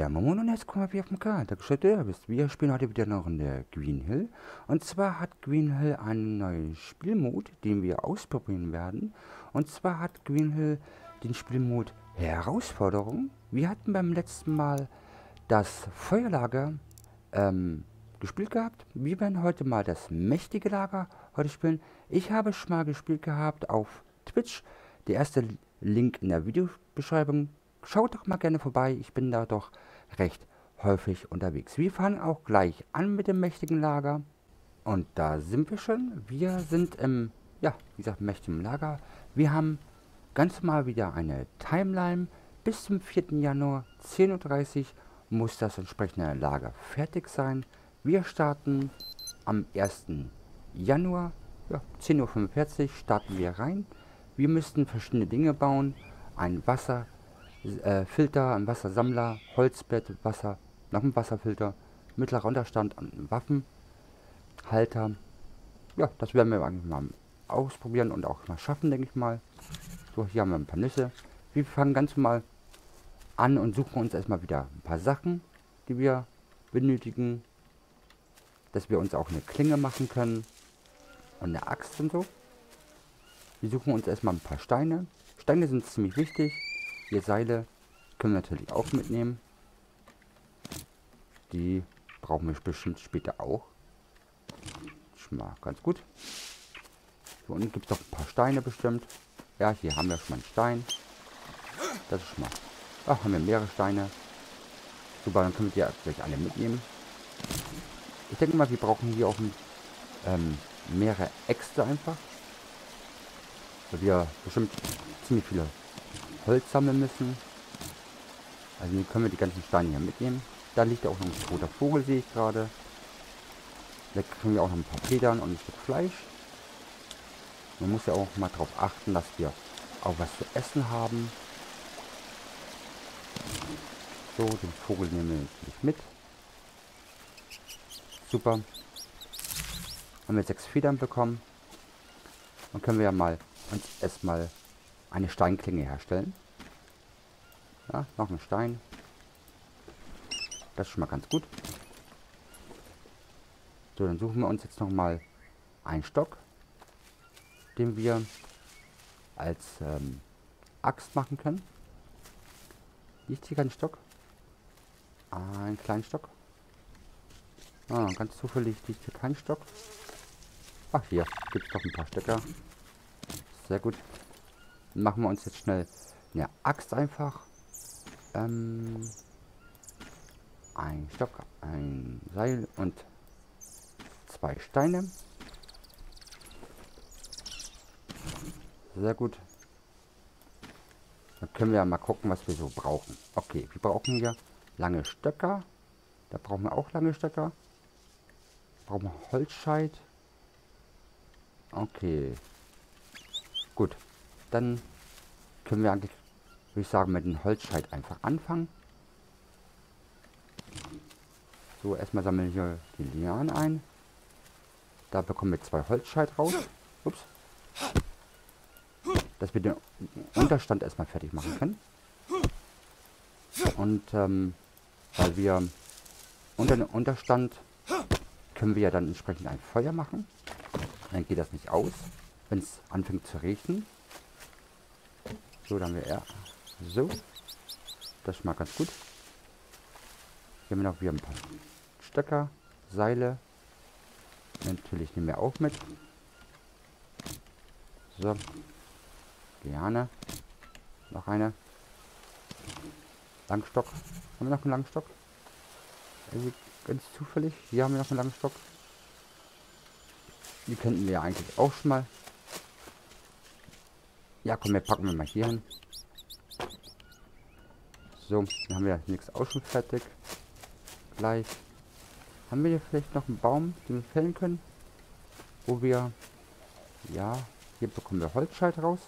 Ja, Momo, und jetzt kommen wir wieder auf den Kanal. Der Geschichte bist. Wir spielen heute wieder noch in der Green Hill. Und zwar hat Green Hill einen neuen Spielmod, den wir ausprobieren werden. Und zwar hat Green Hill den Spielmod Herausforderung. Wir hatten beim letzten Mal das Feuerlager ähm, gespielt gehabt. Wir werden heute mal das mächtige Lager heute spielen. Ich habe schon mal gespielt gehabt auf Twitch. Der erste Link in der Videobeschreibung schaut doch mal gerne vorbei. Ich bin da doch recht häufig unterwegs. Wir fangen auch gleich an mit dem mächtigen Lager. Und da sind wir schon. Wir sind im, ja, wie gesagt, mächtigen Lager. Wir haben ganz mal wieder eine Timeline. Bis zum 4. Januar 10.30 Uhr muss das entsprechende Lager fertig sein. Wir starten am 1. Januar, ja, 10.45 Uhr starten wir rein. Wir müssten verschiedene Dinge bauen. Ein Wasser, äh, Filter, ein Wassersammler, Holzbett, Wasser, noch ein Wasserfilter, mittlerer Unterstand an Waffenhalter. Ja, das werden wir eigentlich mal ausprobieren und auch mal schaffen, denke ich mal. So, hier haben wir ein paar Nüsse. Wir fangen ganz normal an und suchen uns erstmal wieder ein paar Sachen, die wir benötigen. Dass wir uns auch eine Klinge machen können. Und eine Axt und so. Wir suchen uns erstmal ein paar Steine. Steine sind ziemlich wichtig. Hier Seile können wir natürlich auch mitnehmen. Die brauchen wir bestimmt später auch. Schon ganz gut. Hier unten gibt es noch ein paar Steine bestimmt. Ja, hier haben wir schon mal einen Stein. Das ist schon mal. Ach, haben wir mehrere Steine. Super, dann können wir die gleich alle mitnehmen. Ich denke mal, wir brauchen hier auch ähm, mehrere Äxte einfach. Weil wir bestimmt ziemlich viele Holz sammeln müssen. Also hier können wir die ganzen Steine hier mitnehmen. Da liegt ja auch noch ein toter Vogel, sehe ich gerade. Da kriegen wir auch noch ein paar Federn und ein Stück Fleisch. Man muss ja auch mal darauf achten, dass wir auch was zu essen haben. So, den Vogel nehmen wir natürlich mit. Super. Haben wir sechs Federn bekommen. Dann können wir ja mal uns erstmal eine Steinklinge herstellen. Ja, noch ein Stein. Das ist schon mal ganz gut. So, dann suchen wir uns jetzt noch mal einen Stock, den wir als ähm, Axt machen können. Liegt hier kein Stock? Ein kleinen Stock. Ah, ganz zufällig liegt hier kein Stock. Ach, hier gibt es doch ein paar Stöcker. Sehr gut machen wir uns jetzt schnell eine Axt einfach. Ähm, ein Stock, ein Seil und zwei Steine. Sehr gut. Dann können wir mal gucken, was wir so brauchen. Okay, wir brauchen hier lange Stöcker. Da brauchen wir auch lange Stöcker. Brauchen wir Holzscheit. Okay. Gut dann können wir eigentlich, würde ich sagen, mit dem Holzscheit einfach anfangen. So, erstmal sammeln wir hier die Lianen ein. Da bekommen wir zwei Holzscheit raus. Ups. Dass wir den Unterstand erstmal fertig machen können. Und ähm, weil wir unter dem Unterstand können wir ja dann entsprechend ein Feuer machen. Dann geht das nicht aus, wenn es anfängt zu regnen. So, dann haben wir. So. Das ist ganz gut. Hier haben wir noch wieder ein paar Stöcker, Seile. Natürlich nehmen wir auch mit. So. Gerne. Noch eine. Langstock. Haben wir noch einen Langstock? Irgendwie ganz zufällig. Hier haben wir noch einen Langstock. Die könnten wir ja eigentlich auch schon mal ja, komm, wir packen wir mal hier hin. So, dann haben wir nichts auch schon fertig. Gleich. Haben wir hier vielleicht noch einen Baum, den wir fällen können? Wo wir... Ja, hier bekommen wir Holzscheit raus.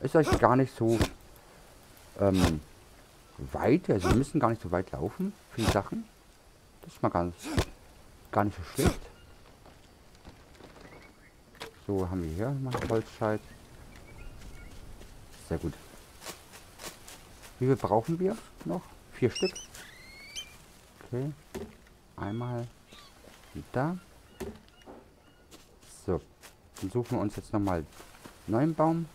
Ist eigentlich gar nicht so ähm, weit. Also wir müssen gar nicht so weit laufen für die Sachen. Das ist mal ganz, gar nicht so schlecht. So, haben wir hier mal Holzscheit. Sehr gut. Wie viel brauchen wir noch? Vier Stück. Okay. Einmal da. So. Dann suchen wir uns jetzt nochmal neuen Baum.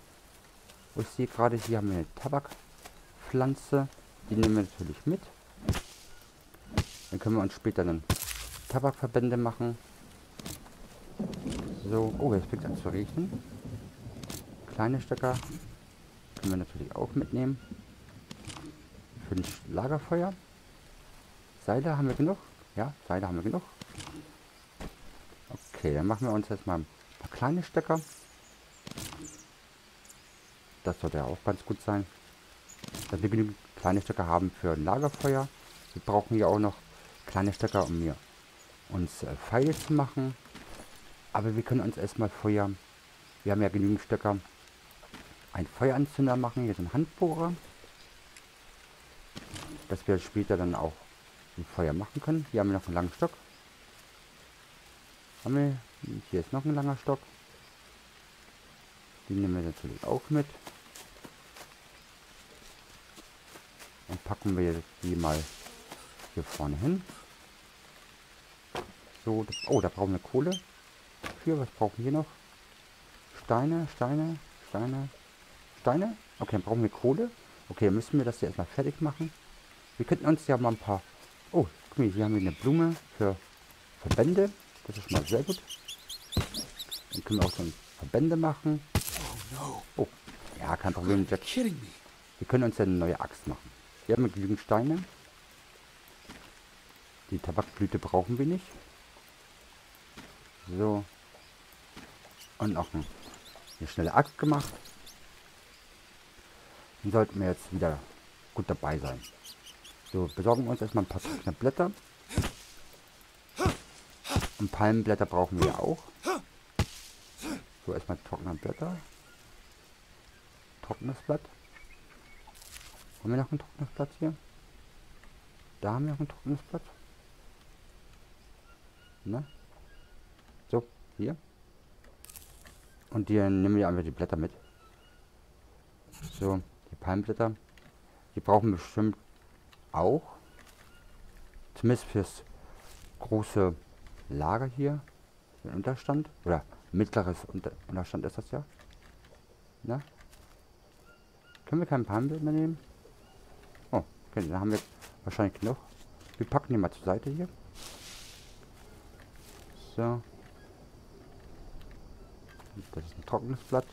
Ich sehe gerade, hier haben wir eine Tabakpflanze. Die nehmen wir natürlich mit. Dann können wir uns später dann Tabakverbände machen. So, oh, jetzt fängt an zu regnen. Kleine Stöcker können wir natürlich auch mitnehmen. Für Lagerfeuer. Seile haben wir genug. Ja, Seile haben wir genug. Okay, dann machen wir uns jetzt mal ein paar kleine Stöcker. Das sollte ja auch ganz gut sein. Dass wir genügend kleine Stöcker haben für ein Lagerfeuer. Wir brauchen ja auch noch kleine Stöcker, um mir uns äh, Pfeile zu machen. Aber wir können uns erstmal Feuer. Wir haben ja genügend Stöcker. Ein Feueranzünder machen, hier so ein Handbohrer. Dass wir später dann auch ein Feuer machen können. Hier haben wir noch einen langen Stock. Haben wir, hier ist noch ein langer Stock. Die nehmen wir natürlich auch mit. Und packen wir die mal hier vorne hin. So, das, oh, da brauchen wir Kohle. Für, was brauchen wir noch? Steine, Steine, Steine, Steine. Okay, dann brauchen wir Kohle. Okay, müssen wir das hier erstmal fertig machen. Wir könnten uns ja mal ein paar... Oh, guck mal, hier haben wir eine Blume für Verbände. Das ist schon mal sehr gut. Dann können wir auch so Verbände machen. Oh, ja, kein Problem, Jack. Wir können uns ja eine neue Axt machen. Hier haben wir genügend Steine. Die Tabakblüte brauchen wir nicht. So. Und noch eine schnelle Axt gemacht. Dann sollten wir jetzt wieder gut dabei sein. So, besorgen wir uns erstmal ein paar trockene Blätter. Und Palmenblätter brauchen wir auch. So, erstmal trockene Blätter. Trockenes Blatt. Haben wir noch ein trockenes Blatt hier? Da haben wir noch ein trockenes Blatt. Ne? So, hier. Und die nehmen wir einfach die Blätter mit. So, die Palmblätter. Die brauchen bestimmt auch. Zumindest fürs große Lager hier. Den Unterstand. Oder mittleres Unter Unterstand ist das ja. Na? Können wir kein Palmbild mehr nehmen? Oh, okay, dann haben wir wahrscheinlich genug. Wir packen die mal zur Seite hier. So. Das ist ein trockenes Blatt.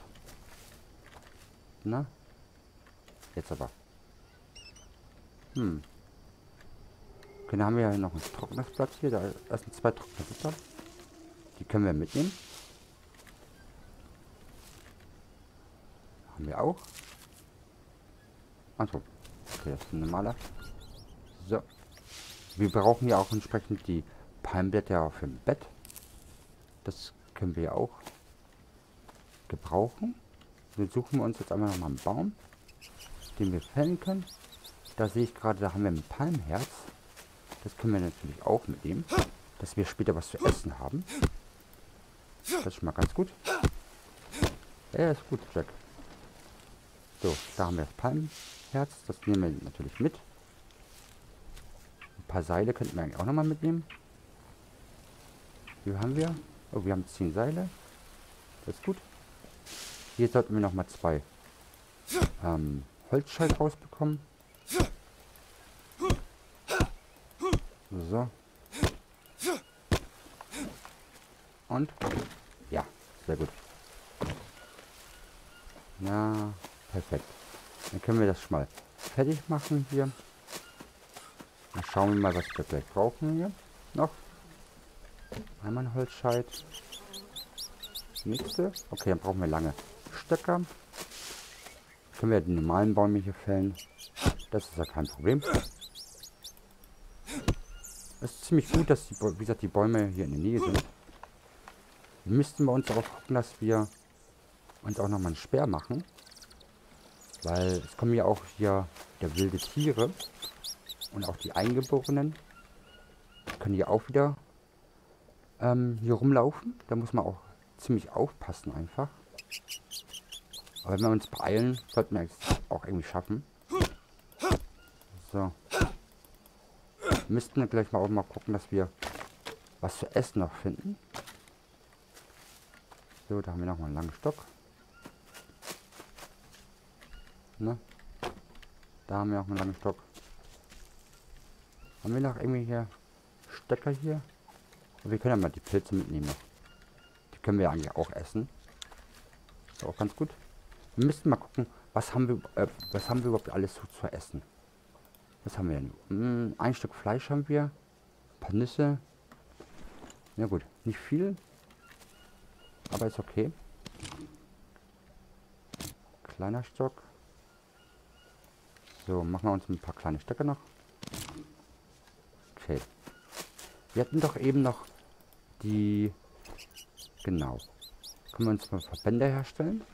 Na? Jetzt aber. Hm. Okay, dann haben wir ja noch ein trockenes Blatt hier. Da sind zwei trockene Blätter. Die können wir mitnehmen. Haben wir auch. Achso. Okay, das ist ein normaler. So. Wir brauchen ja auch entsprechend die Palmblätter für ein Bett. Das können wir auch gebrauchen. Dann suchen wir uns jetzt einmal noch mal einen Baum, den wir fällen können. Da sehe ich gerade, da haben wir ein Palmherz. Das können wir natürlich auch mitnehmen, dass wir später was zu essen haben. Das ist schon mal ganz gut. Ja, ist gut, Jack. So, da haben wir das Palmherz. Das nehmen wir natürlich mit. Ein paar Seile könnten wir eigentlich auch noch mal mitnehmen. Wie haben wir? Oh, wir haben 10 Seile. Das ist gut. Hier sollten wir noch mal zwei ähm, Holzscheit rausbekommen. So. Und? Ja, sehr gut. Ja, perfekt. Dann können wir das schon mal fertig machen hier. Dann schauen wir mal, was wir gleich brauchen hier noch. Einmal ein Holzscheit. Nächste. Okay, dann brauchen wir lange Stöcker. Können wir die normalen Bäume hier fällen. Das ist ja kein Problem. Ziemlich gut, dass die, wie gesagt, die Bäume hier in der Nähe sind. Müssten wir uns darauf gucken, dass wir uns auch nochmal einen Speer machen. Weil es kommen ja auch hier der wilde Tiere. Und auch die Eingeborenen können hier auch wieder ähm, hier rumlaufen. Da muss man auch ziemlich aufpassen einfach. Aber wenn wir uns beeilen, sollten wir es auch irgendwie schaffen. So. Müssten wir gleich mal auch mal gucken, dass wir was zu essen noch finden. So, da haben wir noch mal einen langen Stock. Ne? Da haben wir auch einen langen Stock. Haben wir noch irgendwie hier Stecker hier? Und wir können ja mal die Pilze mitnehmen. Die können wir eigentlich auch essen. Ist auch ganz gut. Wir müssen mal gucken, was haben wir, äh, was haben wir überhaupt alles so zu essen. Was haben wir denn? Hm, ein Stück Fleisch haben wir. Ein paar Nüsse. Ja gut, nicht viel. Aber ist okay. Kleiner Stock. So, machen wir uns ein paar kleine Stöcke noch. Okay. Wir hatten doch eben noch die... Genau. Können wir uns mal Verbände herstellen.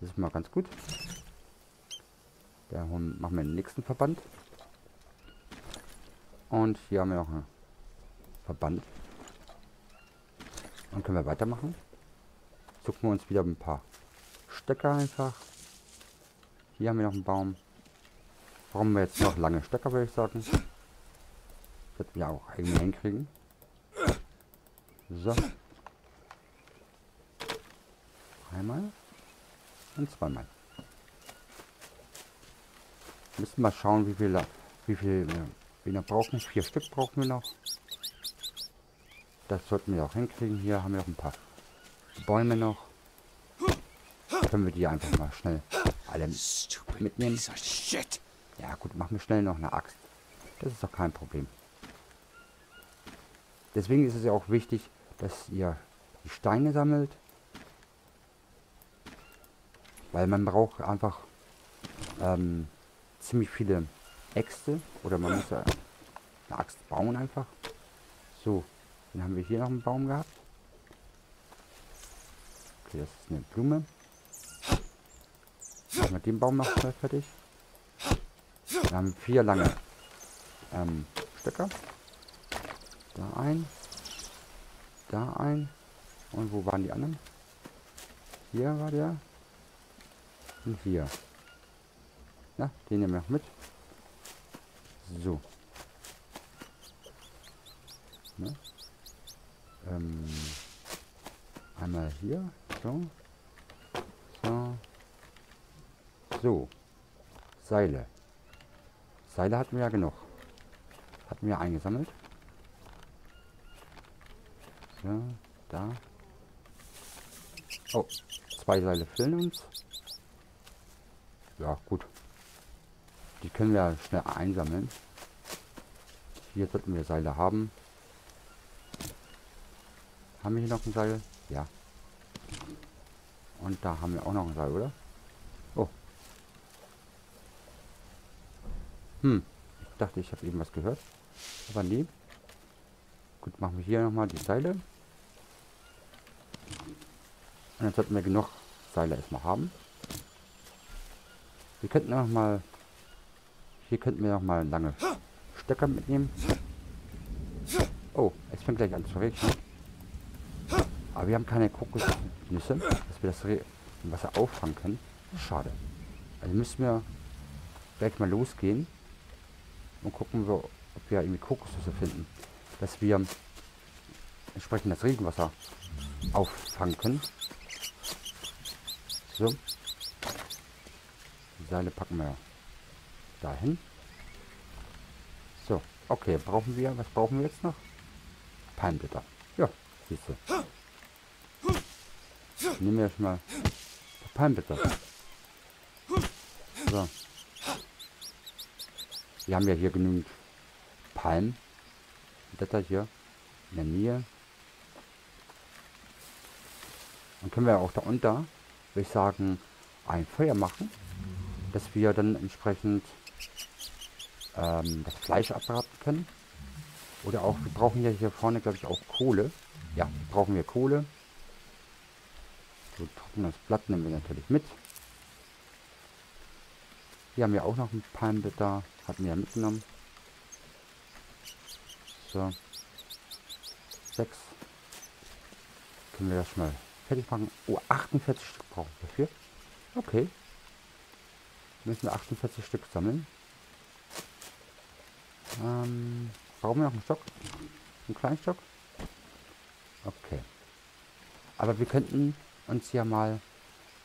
Das ist mal ganz gut. Da machen wir den nächsten Verband. Und hier haben wir noch einen Verband. Dann können wir weitermachen. Suchen wir uns wieder ein paar Stöcker einfach. Hier haben wir noch einen Baum. Brauchen wir jetzt noch lange Stöcker, würde ich sagen. Das wir auch irgendwie hinkriegen. So. Einmal und zweimal. Müssen wir schauen, wie viel, wie viel wir noch brauchen. Vier Stück brauchen wir noch. Das sollten wir auch hinkriegen. Hier haben wir noch ein paar Bäume noch. Können wir die einfach mal schnell alle mitnehmen. Ja gut, machen wir schnell noch eine Axt. Das ist doch kein Problem. Deswegen ist es ja auch wichtig, dass ihr die Steine sammelt. Weil man braucht einfach ähm, ziemlich viele Äxte. Oder man muss eine Axt bauen einfach. So, dann haben wir hier noch einen Baum gehabt. Okay, das ist eine Blume. Machen wir den Baum noch fertig. Wir haben vier lange ähm, Stöcker. Da ein. Da ein. Und wo waren die anderen? Hier war der. Und hier. Na, den nehmen wir noch mit. So. Ne? Ähm, einmal hier. So. So. So. Seile. Seile hatten wir ja genug. Hatten wir eingesammelt. So, da. Oh, zwei Seile fehlen uns. Ja, gut. Die können wir schnell einsammeln. Hier sollten wir Seile haben. Haben wir hier noch ein Seil? Ja. Und da haben wir auch noch ein Seil, oder? Oh. Hm. Ich dachte, ich habe eben was gehört. Aber nee. Gut, machen wir hier nochmal die Seile. Und dann sollten wir genug Seile erstmal haben. Wir könnten noch mal hier könnten wir noch mal lange Stöcker mitnehmen. Oh, es fängt gleich an zu regnen. Aber wir haben keine Kokosnüsse, dass wir das Wasser auffangen können. Schade. Also müssen wir gleich mal losgehen und gucken, wir, ob wir irgendwie Kokosnüsse finden, dass wir entsprechend das Regenwasser auffangen können. So. Die Seile packen wir dahin. So, okay, brauchen wir, was brauchen wir jetzt noch? Palmblätter. Ja, siehst du. Nehmen wir erstmal Palmblätter. So. Wir haben ja hier genügend Palmblätter hier in der Nähe. Dann können wir auch da unter, würde ich sagen, ein Feuer machen, dass wir dann entsprechend ähm, das Fleisch abraten können. Oder auch, wir brauchen ja hier vorne, glaube ich, auch Kohle. Ja, brauchen wir Kohle. So, trockenes Blatt nehmen wir natürlich mit. Hier haben wir auch noch ein Palmblätter. Hatten wir ja mitgenommen. So. Sechs. Können wir das mal fertig machen. Oh, 48 Stück brauchen wir dafür. Okay. Müssen wir 48 Stück sammeln. Ähm, brauchen wir noch einen Stock? Einen kleinen Stock? Okay. Aber wir könnten uns ja mal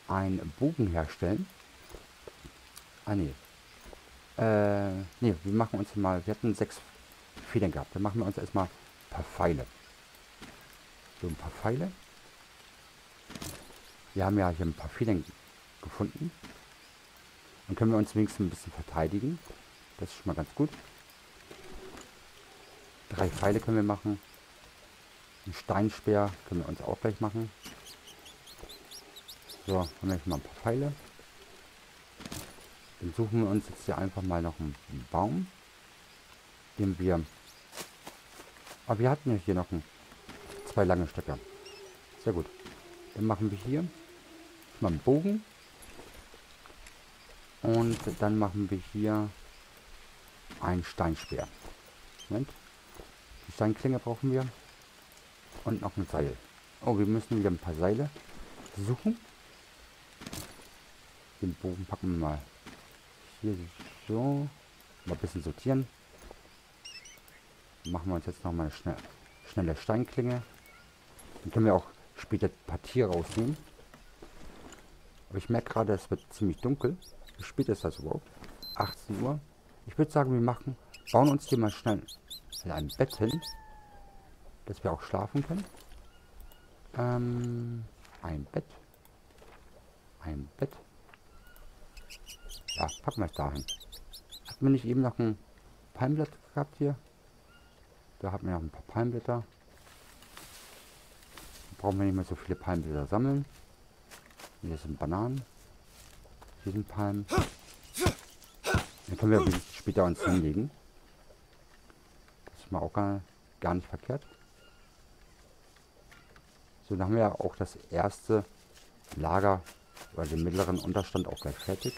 einen Bogen herstellen. Ah, nee. Äh, nee, wir machen uns mal, wir hatten sechs Federn gehabt. Dann machen wir uns erstmal ein paar Pfeile. So, ein paar Pfeile. Wir haben ja hier ein paar Federn gefunden. Dann können wir uns wenigstens ein bisschen verteidigen. Das ist schon mal ganz gut. Drei Pfeile können wir machen. Ein Steinspeer können wir uns auch gleich machen. So, haben wir jetzt mal ein paar Pfeile. Dann suchen wir uns jetzt hier einfach mal noch einen, Baum, den wir... Aber wir hatten ja hier noch ein, zwei lange Stöcke. Sehr gut. Dann machen wir hier mal einen Bogen. Und dann machen wir hier ein Steinspeer. Moment. Die Steinklinge brauchen wir. Und noch ein Seil. Oh, wir müssen wieder ein paar Seile suchen. Den Bogen packen wir mal hier so. Mal ein bisschen sortieren. Machen wir uns jetzt noch mal eine schnell, schnelle Steinklinge. Dann können wir auch später ein paar Tiere rausnehmen. Aber ich merke gerade, es wird ziemlich dunkel. Wie spät ist das überhaupt? 18 Uhr. Ich würde sagen, wir machen, bauen uns hier mal schnell ein Bett hin, dass wir auch schlafen können. Ähm, ein Bett. Ein Bett. Ja, packen wir es dahin. Hatten wir nicht eben noch ein Palmblatt gehabt hier? Da haben wir noch ein paar Palmblätter. Brauchen wir nicht mehr so viele Palmblätter sammeln. Hier sind Bananen. Hier sind Palmen. Dann können wir später uns hinlegen. Das ist mal auch gar, gar nicht verkehrt. So, dann haben wir ja auch das erste Lager oder den mittleren Unterstand auch gleich fertig.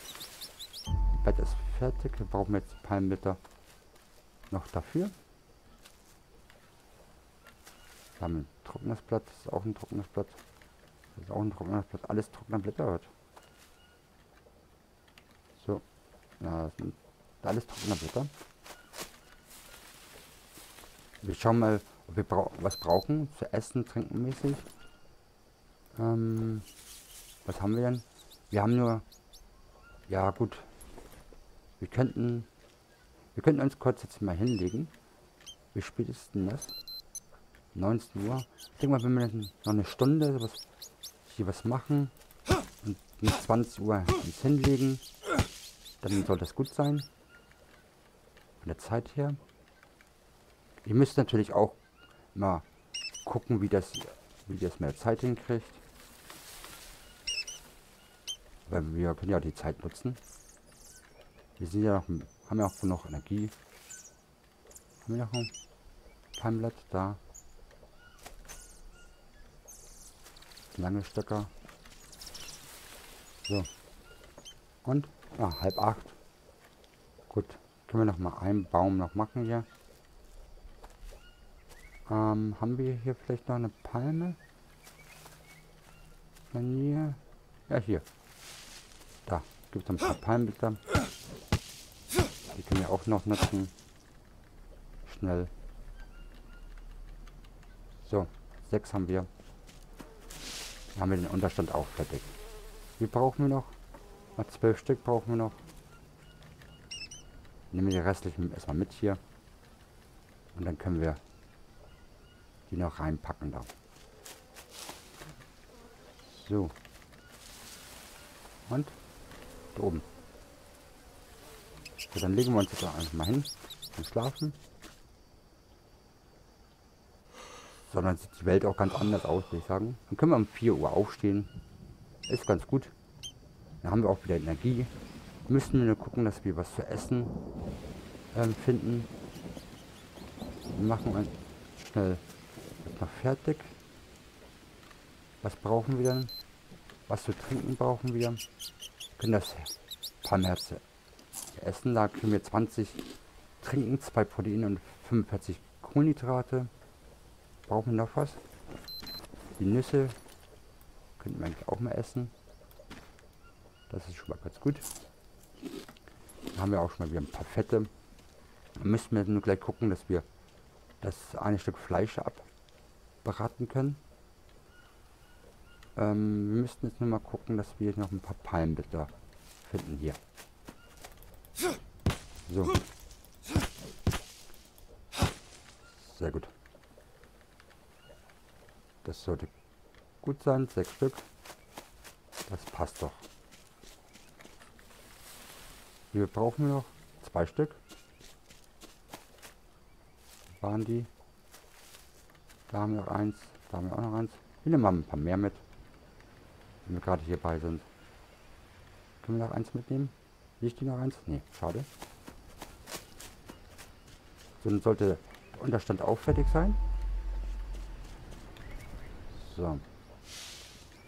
Bett ist fertig. Wir brauchen jetzt Palmblätter noch dafür. Wir haben ein trockenes Blatt. Das ist auch ein trockenes Blatt. Das ist auch ein trockenes Blatt. Alles trockene Blätter wird. So. Sind alles trockene Blätter. Wir schauen mal, ob wir bra was brauchen. Zu essen, trinken mäßig. Ähm, was haben wir denn? Wir haben nur... Ja, gut. Wir könnten... Wir könnten uns kurz jetzt mal hinlegen. Wie spät ist denn das? 19 Uhr. Ich denke mal, wenn wir noch eine Stunde was, hier was machen und um 20 Uhr uns hinlegen, dann soll das gut sein. Von der Zeit her. Ihr müsst natürlich auch mal gucken, wie das, wie das mehr Zeit hinkriegt. Weil wir können ja die Zeit nutzen. Wir sind ja noch, haben ja auch noch Energie. Haben wir noch ein Palmblatt da? Lange Stöcker. So. Und? Ah, halb acht. Gut. Können wir noch mal einen Baum noch machen hier. Ähm, haben wir hier vielleicht noch eine Palme? Hier. Ja, hier. Da gibt es ein paar Palmblätter. Die können wir auch noch nutzen. Schnell. So, sechs haben wir. Dann haben wir den Unterstand auch fertig. Wie brauchen wir noch? Mal zwölf Stück brauchen wir noch. Nehmen wir die restlichen erstmal mit hier. Und dann können wir die noch reinpacken da. So. Und da oben. So, dann legen wir uns jetzt einfach mal hin und schlafen. Sondern sieht die Welt auch ganz anders aus, würde ich sagen. Dann können wir um 4 Uhr aufstehen. Ist ganz gut. Dann haben wir auch wieder Energie. Müssen wir nur gucken, dass wir was zu essen ähm, finden. Wir machen uns schnell noch fertig. Was brauchen wir dann? Was zu trinken brauchen wir? wir können das Palmherze essen. Da kriegen wir 20 trinken, 2 Proteine und 45 Kohlenhydrate. Brauchen wir noch was? Die Nüsse könnten wir eigentlich auch mal essen. Das ist schon mal ganz gut. Dann haben wir auch schon mal wieder ein paar Fette. Dann müssen wir nur gleich gucken, dass wir das eine Stück Fleisch abbraten können. Ähm, wir müssten jetzt nur mal gucken, dass wir noch ein paar Palmblätter finden hier. So. Sehr gut. Das sollte gut sein. Sechs Stück. Das passt doch. Hier brauchen wir noch zwei Stück. Waren die? Da haben wir noch eins. Da haben wir auch noch eins. Wir nehmen mal ein paar mehr mit. Wenn wir gerade hierbei sind. Können wir noch eins mitnehmen? Liegt die noch eins? Nee, schade. So, dann sollte der Unterstand auch fertig sein. So.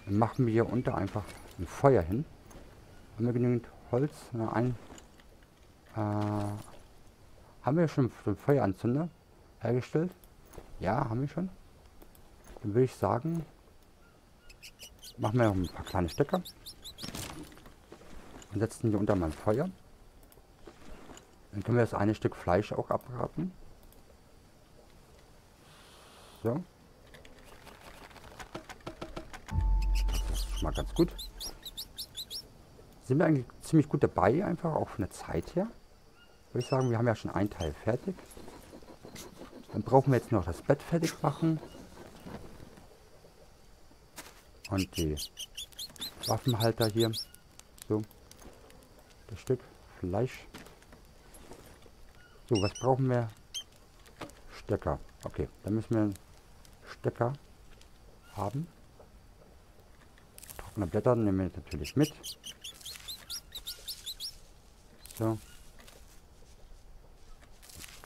Dann machen wir hier unter einfach ein Feuer hin. Haben wir genügend Holz? Na, ein. Äh, haben wir schon einen Feueranzünder hergestellt? Ja, haben wir schon. Dann würde ich sagen, machen wir noch ein paar kleine Stecker. Und setzen hier unter mein Feuer. Dann können wir das eine Stück Fleisch auch abraten. So. Das ist mal ganz gut. Sind wir eigentlich ziemlich gut dabei, einfach auch von der Zeit her. Würde ich sagen, wir haben ja schon einen Teil fertig. Dann brauchen wir jetzt noch das Bett fertig machen. Und die Waffenhalter hier. So. Das Stück Fleisch. So, was brauchen wir? Stecker. Okay, dann müssen wir Stecker haben. Trockene Blätter nehmen wir natürlich mit. So.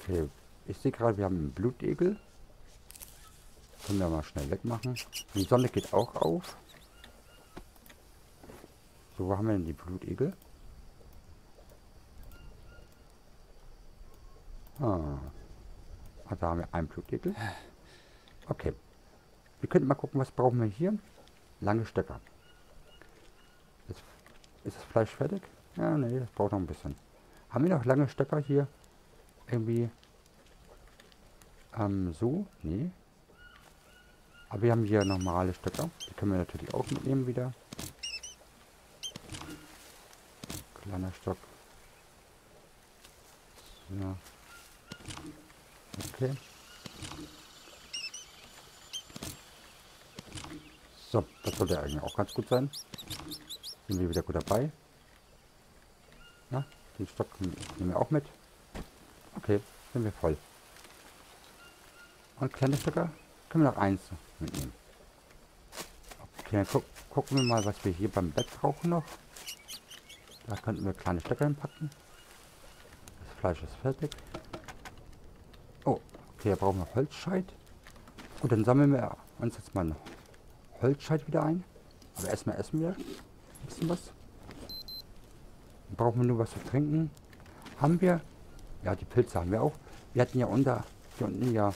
Okay, ich sehe gerade, wir haben einen Blutegel. Können wir mal schnell wegmachen. Die Sonne geht auch auf. So, wo haben wir denn die Blutegel? Ah. ah da haben wir einen Blutegel. Okay. Wir könnten mal gucken, was brauchen wir hier. Lange Stecker. Ist, ist das Fleisch fertig? Ja, nee, das braucht noch ein bisschen. Haben wir noch lange Stecker hier? Irgendwie. Ähm, so? Nee. Aber wir haben hier normale Stecker. Die können wir natürlich auch mitnehmen wieder. Kleiner Stock. So. Okay. So, das sollte eigentlich auch ganz gut sein. Sind wir wieder gut dabei. Ja, den Stock nehmen wir auch mit. Okay, sind wir voll. Und kleine Stücke können wir noch eins mitnehmen. Okay, dann gu gucken wir mal, was wir hier beim Bett brauchen noch. Da könnten wir kleine Stöcke hinpacken. Das Fleisch ist fertig. Oh, okay, da brauchen wir Holzscheit. Gut, dann sammeln wir uns jetzt mal einen Holzscheit wieder ein. Aber erstmal essen wir ein bisschen was. Brauchen wir nur was zu trinken. Haben wir? Ja, die Pilze haben wir auch. Wir hatten ja unter, hier unten ja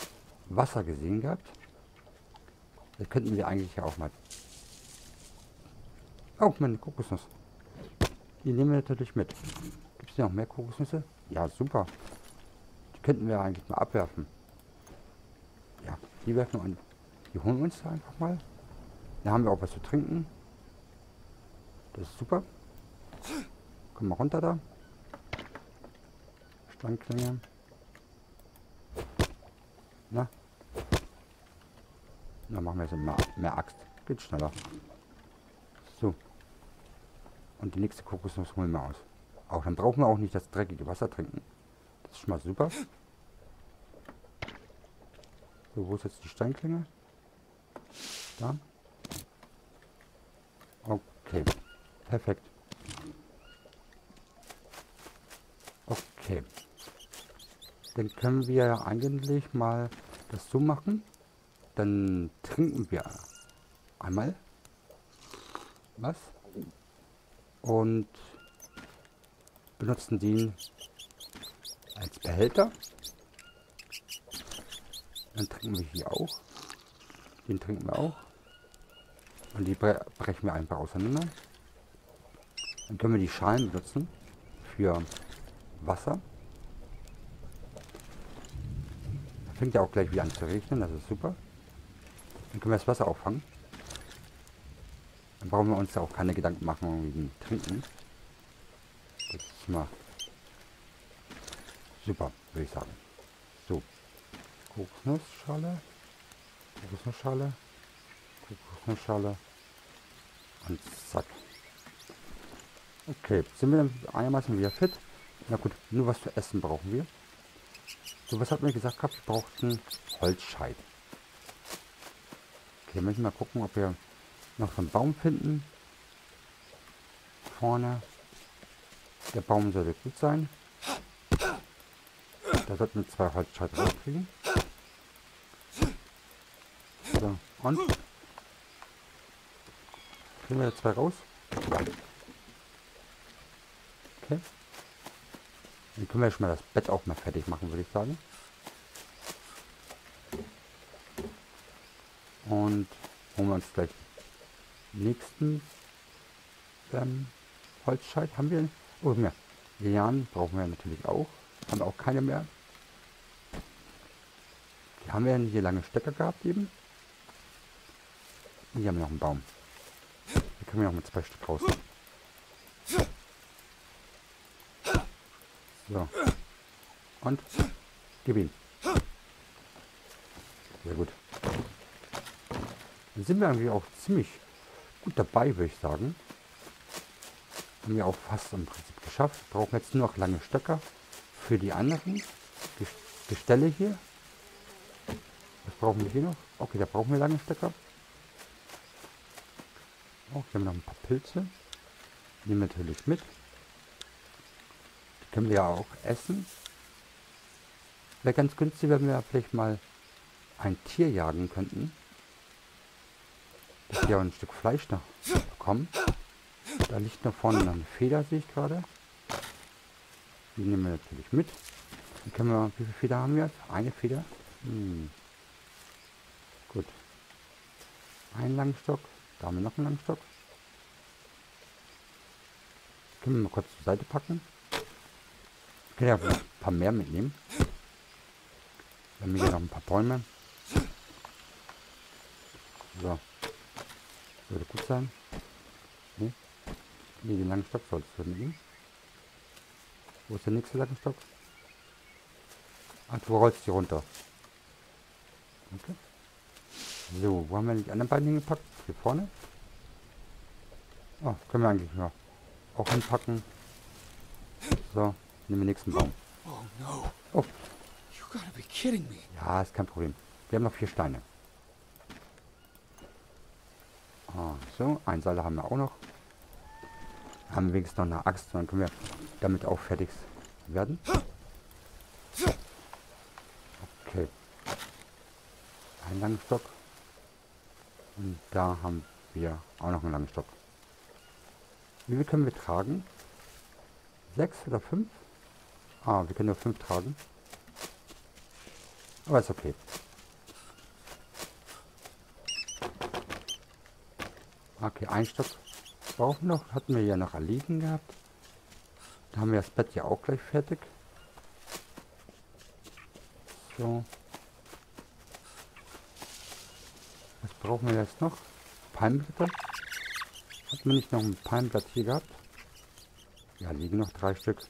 Wasser gesehen gehabt. Das könnten wir eigentlich ja auch mal. Oh, meine Kokosnuss. Die nehmen wir natürlich mit. Gibt es noch mehr Kokosnüsse? Ja, super. Die könnten wir eigentlich mal abwerfen. Ja, die werfen wir an. Die holen uns einfach mal. Da haben wir auch was zu trinken. Das ist super. Komm mal runter da. Steinklinge. Na? Na, machen wir jetzt mehr, mehr Axt. Geht schneller. So. Und die nächste Kokosnuss holen wir aus. Auch dann brauchen wir auch nicht das dreckige Wasser trinken. Das ist schon mal super. So, wo ist jetzt die Steinklinge? Da. Okay. Perfekt. Okay. Dann können wir eigentlich mal das so machen. Dann trinken wir einmal was und benutzen den als Behälter. Dann trinken wir hier auch. Den trinken wir auch. Und die bre brechen wir einfach auseinander. Dann können wir die Schalen benutzen für Wasser. Fängt ja auch gleich wieder an zu regnen, das ist super. Dann können wir das Wasser auffangen. Dann brauchen wir uns auch keine Gedanken machen wegen Trinken. Das ist mal super, würde ich sagen. So. Kokosnussschale. Kokosnussschale. Kokosnussschale. Und zack. Okay, sind wir dann einigermaßen wieder fit? Na gut, nur was zu essen brauchen wir. So, was hat mir gesagt gehabt? Wir brauchten Holzscheit. Okay, müssen wir mal gucken, ob wir noch so einen Baum finden. Vorne. Der Baum sollte gut sein. Da sollten wir zwei Holzscheit rauskriegen. So, und? Kriegen wir zwei raus? Okay. Dann können wir schon mal das Bett auch mal fertig machen, würde ich sagen. Und holen wir uns gleich nächsten ähm, Holzscheit. Haben wir? Oh, mehr. Lianen brauchen wir natürlich auch. Haben auch keine mehr. Die haben wir hier lange Stecker gehabt eben. Und hier haben wir noch einen Baum. Hier können wir noch mal zwei Stück raus. So. Und? Gib ihn. Sehr gut. Dann sind wir eigentlich auch ziemlich gut dabei, würde ich sagen. Haben wir auch fast im Prinzip geschafft. Brauchen jetzt nur noch lange Stöcker für die anderen Gestelle hier. Was brauchen wir hier noch? Okay, da brauchen wir lange Stöcker. Oh, hier haben wir noch ein paar Pilze. Nehmen wir natürlich mit. Können wir auch essen. Wäre ganz günstig, wenn wir vielleicht mal ein Tier jagen könnten. Dass wir auch ein Stück Fleisch noch bekommen. Da liegt noch vorne noch eine Feder, sehe ich gerade. Die nehmen wir natürlich mit. Dann können wir, wie viele Feder haben wir jetzt? Eine Feder? Hm. Gut. Ein Langstock. Da haben wir noch einen Langstock. Können wir mal kurz zur Seite packen kann ja ein paar mehr mitnehmen. Wir haben hier noch ein paar Bäume. So. Würde gut sein. Nee. Nee, den langen Stock solltest du nehmen. Wo ist der nächste lange Stock? Ach, du rollst die runter. Okay. So, wo haben wir die anderen beiden hingepackt? Hier vorne. Oh, können wir eigentlich noch auch hinpacken. So. Nehmen wir nächsten Baum. Oh no. Oh. Ja, ist kein Problem. Wir haben noch vier Steine. So, ein Seil haben wir auch noch. Haben wir wenigstens noch eine Axt, dann können wir damit auch fertig werden. Okay. Ein langen Stock. Und da haben wir auch noch einen langen Stock. Wie viel können wir tragen? Sechs oder fünf? Ah, wir können nur fünf tragen. Aber ist okay. Okay, ein Stock brauchen noch. Hatten wir ja noch erlegen gehabt. Da haben wir das Bett ja auch gleich fertig. So. Was brauchen wir jetzt noch? Palmblätter. Hat man nicht noch ein Palmblatt hier gehabt? Ja, liegen noch drei Stück.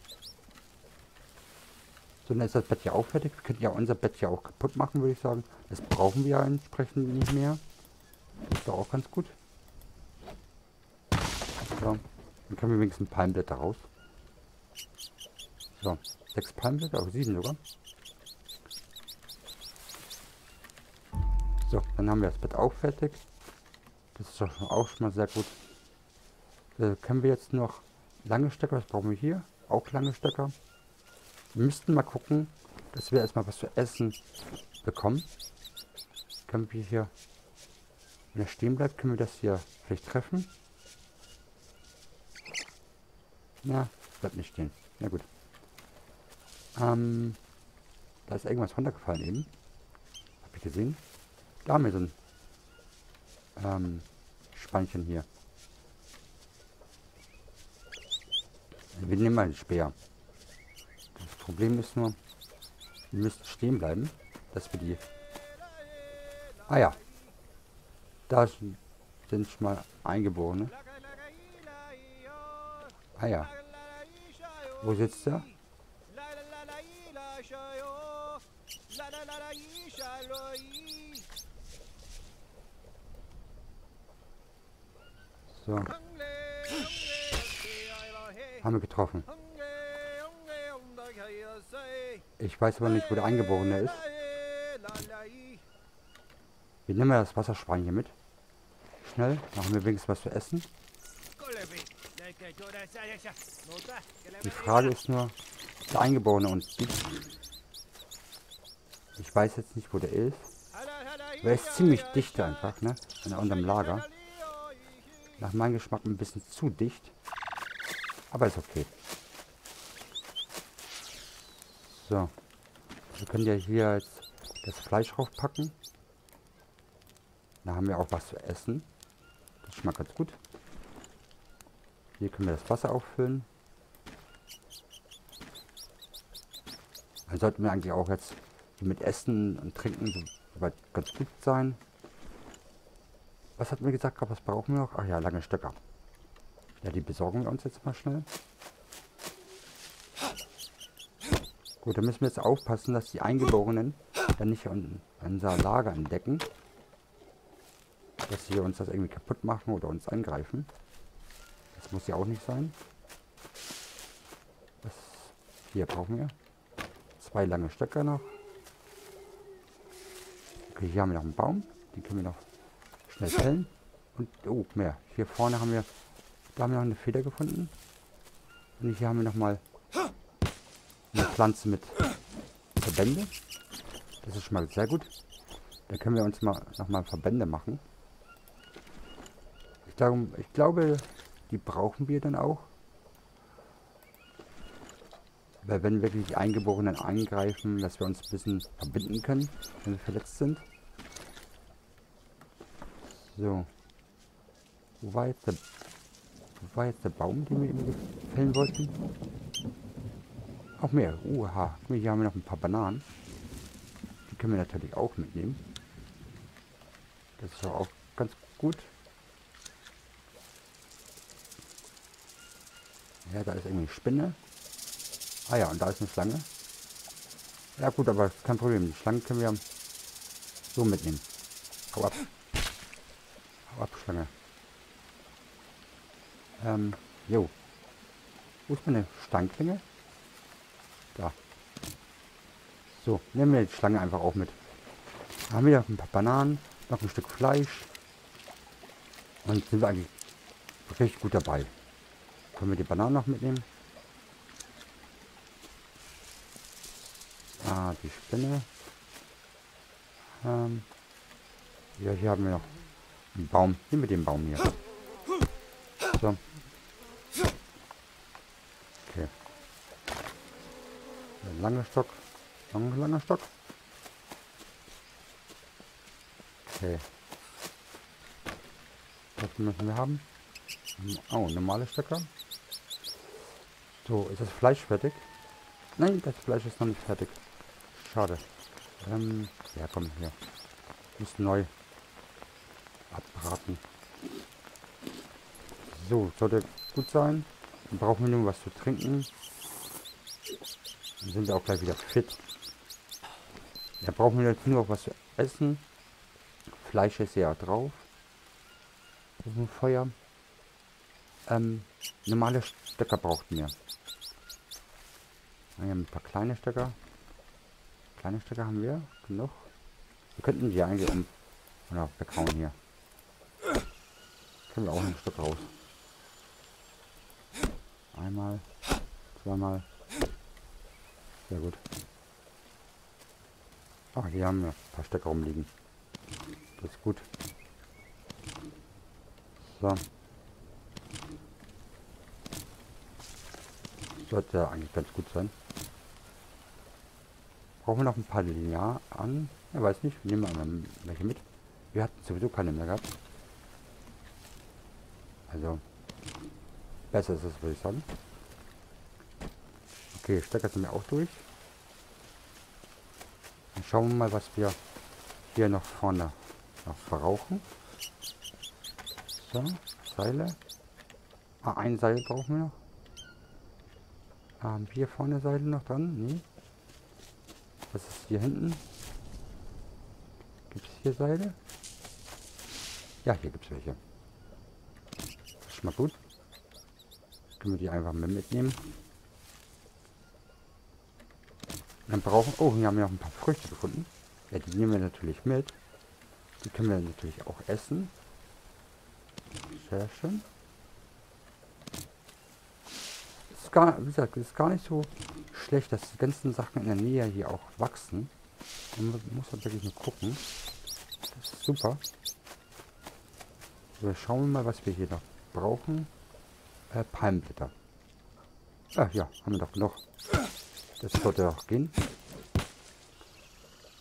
So, dann ist das Bett ja auch fertig. Wir könnten ja unser Bett ja auch kaputt machen, würde ich sagen. Das brauchen wir ja entsprechend nicht mehr. Ist doch auch ganz gut. So, dann können wir wenigstens Palmblätter raus. So, sechs Palmblätter, auch sieben sogar. So, dann haben wir das Bett auch fertig. Das ist doch auch schon mal sehr gut. Äh, können wir jetzt noch lange Stecker, was brauchen wir hier? Auch lange Stecker. Wir müssten mal gucken, dass wir erstmal was zu essen bekommen. Können wir hier, wenn er stehen bleibt, können wir das hier vielleicht treffen. Ja, bleibt nicht stehen. Na gut. Ähm, da ist irgendwas runtergefallen eben. Hab ich gesehen. Da haben wir so ein ähm, Spannchen hier. Wir nehmen mal den Speer. Problem ist nur, wir müssen stehen bleiben. dass wir die... Ah ja. Da sind schon mal Eingeborene. Ah ja. Wo sitzt er? So. Haben wir getroffen. Ich weiß aber nicht, wo der Eingeborene ist. Wir nehmen das Wasserschwein hier mit. Schnell, machen wir wenigstens was zu essen. Die Frage ist nur, der Eingeborene und Ich weiß jetzt nicht, wo der ist. Aber er ist ziemlich dicht einfach, ne? In unserem Lager. Nach meinem Geschmack ein bisschen zu dicht. Aber ist okay. So. Wir können ja hier jetzt das Fleisch draufpacken. Da haben wir auch was zu essen. Das schmeckt ganz gut. Hier können wir das Wasser auffüllen. Dann sollten wir eigentlich auch jetzt mit Essen und Trinken soweit ganz gut sein. Was hat mir gesagt? Was brauchen wir noch? Ach ja, lange Stöcker. Ja, die besorgen wir uns jetzt mal schnell. Gut, dann müssen wir jetzt aufpassen, dass die Eingeborenen dann nicht unser Lager entdecken. Dass sie uns das irgendwie kaputt machen oder uns angreifen. Das muss ja auch nicht sein. Das hier brauchen wir. Zwei lange Stöcke noch. Okay, hier haben wir noch einen Baum. Die können wir noch Schnell fällen. Und, oh, mehr. Hier vorne haben wir, da haben wir noch eine Feder gefunden. Und hier haben wir nochmal eine Pflanze mit Verbände. Das ist schon mal sehr gut. Da können wir uns mal nochmal Verbände machen. Ich glaube, ich glaube, die brauchen wir dann auch. Weil wenn wirklich die Eingeborenen angreifen, dass wir uns ein bisschen verbinden können, wenn wir verletzt sind. So. Wo war jetzt der, wo war jetzt der Baum, den wir eben fällen wollten? Auch mehr. Mal, hier haben wir noch ein paar Bananen. Die können wir natürlich auch mitnehmen. Das ist auch ganz gut. Ja, da ist irgendwie eine Spinne. Ah ja, und da ist eine Schlange. Ja gut, aber kein Problem. Die Schlange können wir so mitnehmen. Hau ab. Abschlange. Ähm, jo. Wo ist meine Stangklinge? Da. So, nehmen wir die Schlange einfach auch mit. Da haben wir ein paar Bananen, noch ein Stück Fleisch. Und sind wir eigentlich richtig gut dabei. Können wir die Bananen noch mitnehmen? Ah, die Spinne. Ähm, ja, hier haben wir noch ein Baum. Nehmen wir den Baum hier. So. Okay. Ein langer Stock. Lang, langer Stock. Okay. Was müssen wir haben? Oh, normale Stöcker. So, ist das Fleisch fertig? Nein, das Fleisch ist noch nicht fertig. Schade. Ähm, ja, komm, hier. Ist neu abbraten. So, sollte gut sein. Dann brauchen wir nur was zu trinken. Dann sind wir auch gleich wieder fit. Da brauchen wir jetzt nur was zu essen. Fleisch ist ja drauf. Das ist Feuer. Ähm, normale Stöcker braucht mir. Wir haben ein paar kleine Stöcker. Kleine Stöcker haben wir genug. Wir könnten die eigentlich um oder weghauen hier. Können wir auch ein Stück raus. Einmal, zweimal. Sehr gut. Ah, hier haben wir ein paar Stöcke rumliegen. Das ist gut. So. Sollte ja eigentlich ganz gut sein. Brauchen wir noch ein paar Linear an? Ja, weiß nicht. Nehmen wir mal welche mit. Wir hatten sowieso keine mehr gehabt. Also, besser ist es, würde ich sagen. Okay, Stecker sind wir auch durch. Schauen wir mal, was wir hier noch vorne noch verrauchen. So, Seile. Ah, ein Seil brauchen wir noch. Haben wir vorne Seile noch dran? Nee. Was ist hier hinten? Gibt es hier Seile? Ja, hier gibt es welche. Das ist mal gut. Können wir die einfach mit mitnehmen. Dann brauchen... Oh, hier haben wir noch ein paar Früchte gefunden. Ja, die nehmen wir natürlich mit. Die können wir natürlich auch essen. Sehr schön. Ist gar, wie gesagt, ist gar nicht so schlecht, dass die ganzen Sachen in der Nähe hier auch wachsen. Man muss halt wirklich nur gucken. Das ist super. So, schauen wir mal, was wir hier noch brauchen. Äh, Palmblätter. Ah, ja, haben wir doch genug. Das sollte auch gehen.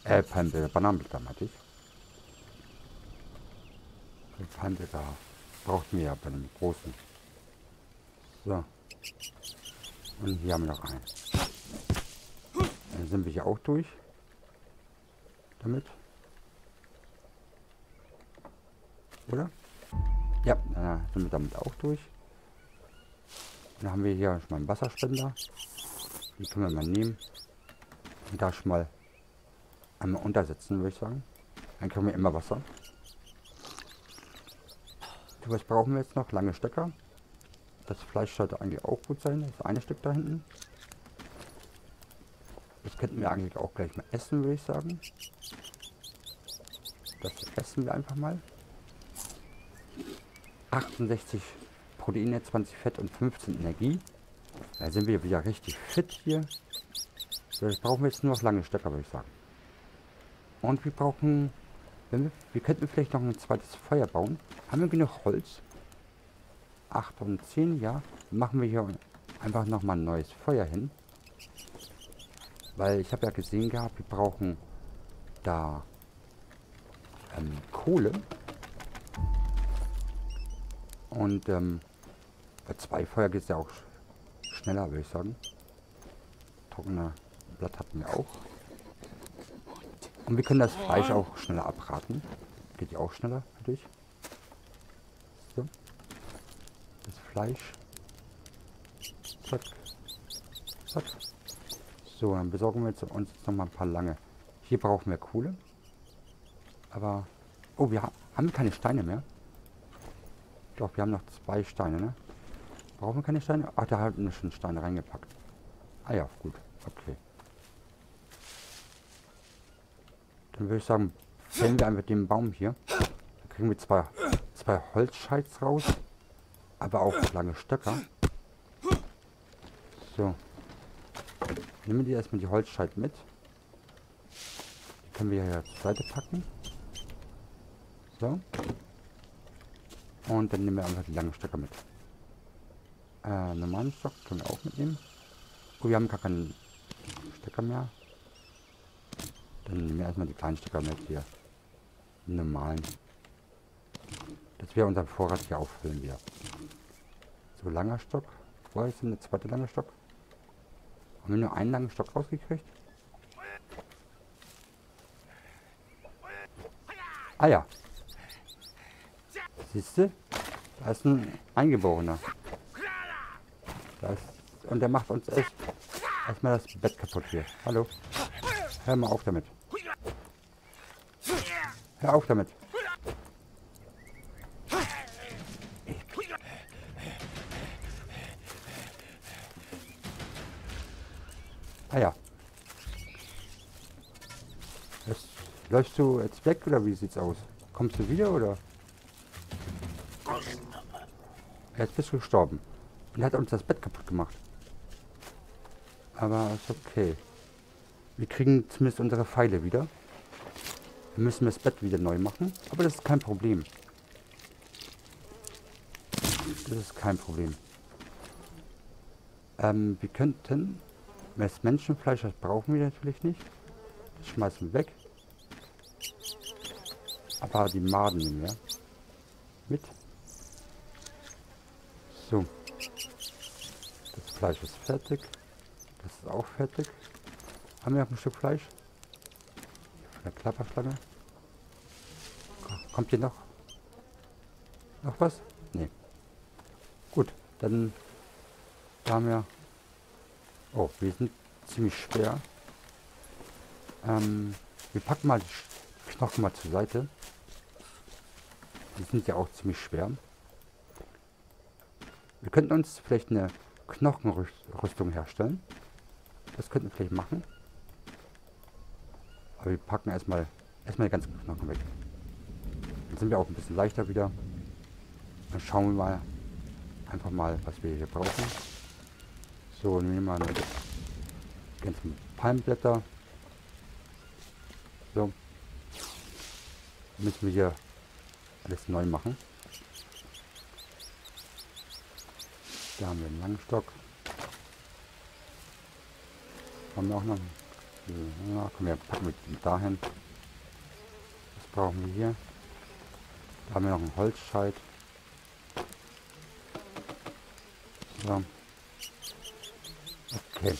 Äh, Palmblätter, Bananenblätter meinte ich. Palmblätter braucht mir ja bei dem großen. So. Und hier haben wir noch einen. Dann sind wir hier auch durch. Damit. Oder? Ja, dann sind wir damit auch durch. Dann haben wir hier schon mal einen Wasserspender. Den können wir mal nehmen. Und da schon mal einmal untersetzen, würde ich sagen. Dann können wir immer Wasser. Was brauchen wir jetzt noch? Lange Stecker. Das Fleisch sollte eigentlich auch gut sein. Das eine Stück da hinten. Das könnten wir eigentlich auch gleich mal essen, würde ich sagen. Das essen wir einfach mal. 68 Proteine, 20 Fett und 15 Energie. Da sind wir wieder richtig fit hier. Jetzt brauchen wir jetzt nur noch lange Stöcker, würde ich sagen. Und wir brauchen... Wir, wir könnten vielleicht noch ein zweites Feuer bauen. Haben wir genug Holz? 8 und 10, ja. Machen wir hier einfach nochmal ein neues Feuer hin. Weil ich habe ja gesehen gehabt, wir brauchen da ähm, Kohle. Und ähm, bei zwei Feuer geht es ja auch schneller, würde ich sagen. Trockene Blatt hatten wir auch. Und wir können das Fleisch auch schneller abraten. Geht ja auch schneller natürlich. So. Das Fleisch. Zack. Zack. So, dann besorgen wir uns jetzt noch mal ein paar lange. Hier brauchen wir Kohle. Aber... Oh, wir haben keine Steine mehr. Doch, wir haben noch zwei Steine, ne? Brauchen wir keine Steine? Ach, da haben wir schon Steine reingepackt. Ah ja, gut. Okay. Dann würde ich sagen, fällen wir einfach den Baum hier. Da kriegen wir zwei, zwei Holzscheids raus. Aber auch lange Stöcker. So. Nehmen wir erstmal die Holzscheit mit. Die können wir hier zur Seite packen. So. Und dann nehmen wir einfach die langen Stöcker mit. Äh, normalen Stock können wir auch mitnehmen. Oh, wir haben gar keinen Stecker mehr. Dann nehmen wir erstmal die kleinen Stecker mit hier. Die normalen. Dass wir unseren Vorrat hier auffüllen wieder. So, langer Stock. Wo ist denn der zweite lange Stock? Haben wir nur einen langen Stock rausgekriegt? Ah ja. Siehst du? Da ist ein Eingeborener. Da ist, und der macht uns echt erstmal das Bett kaputt hier. Hallo. Hör mal auf damit. Hör auf damit. Ah ja. Jetzt, läufst du jetzt weg oder wie sieht's aus? Kommst du wieder oder? Jetzt bist du gestorben. Und hat uns das Bett kaputt gemacht. Aber ist okay. Wir kriegen zumindest unsere Pfeile wieder. Wir müssen das Bett wieder neu machen. Aber das ist kein Problem. Das ist kein Problem. Ähm, wir könnten... Das Menschenfleisch, das brauchen wir natürlich nicht. Das schmeißen wir weg. Aber die Maden nehmen wir mit. So. Fleisch ist fertig. Das ist auch fertig. Haben wir noch ein Stück Fleisch? Eine Klapperschlange. Kommt hier noch? Noch was? Nee. Gut, dann haben wir... Oh, wir sind ziemlich schwer. Ähm, wir packen mal die Knochen mal zur Seite. Die sind ja auch ziemlich schwer. Wir könnten uns vielleicht eine Knochenrüstung herstellen. Das könnten wir vielleicht machen. Aber wir packen erstmal erstmal die ganzen Knochen weg. Dann sind wir auch ein bisschen leichter wieder. Dann schauen wir mal einfach mal, was wir hier brauchen. So, nehmen wir mal die ganzen Palmblätter. So. Müssen wir hier alles neu machen. Da haben wir einen Langstock. Haben wir auch noch. Ja, komm, wir packen wir dahin. Was brauchen wir hier? Da haben wir noch einen Holzscheit. So. Okay.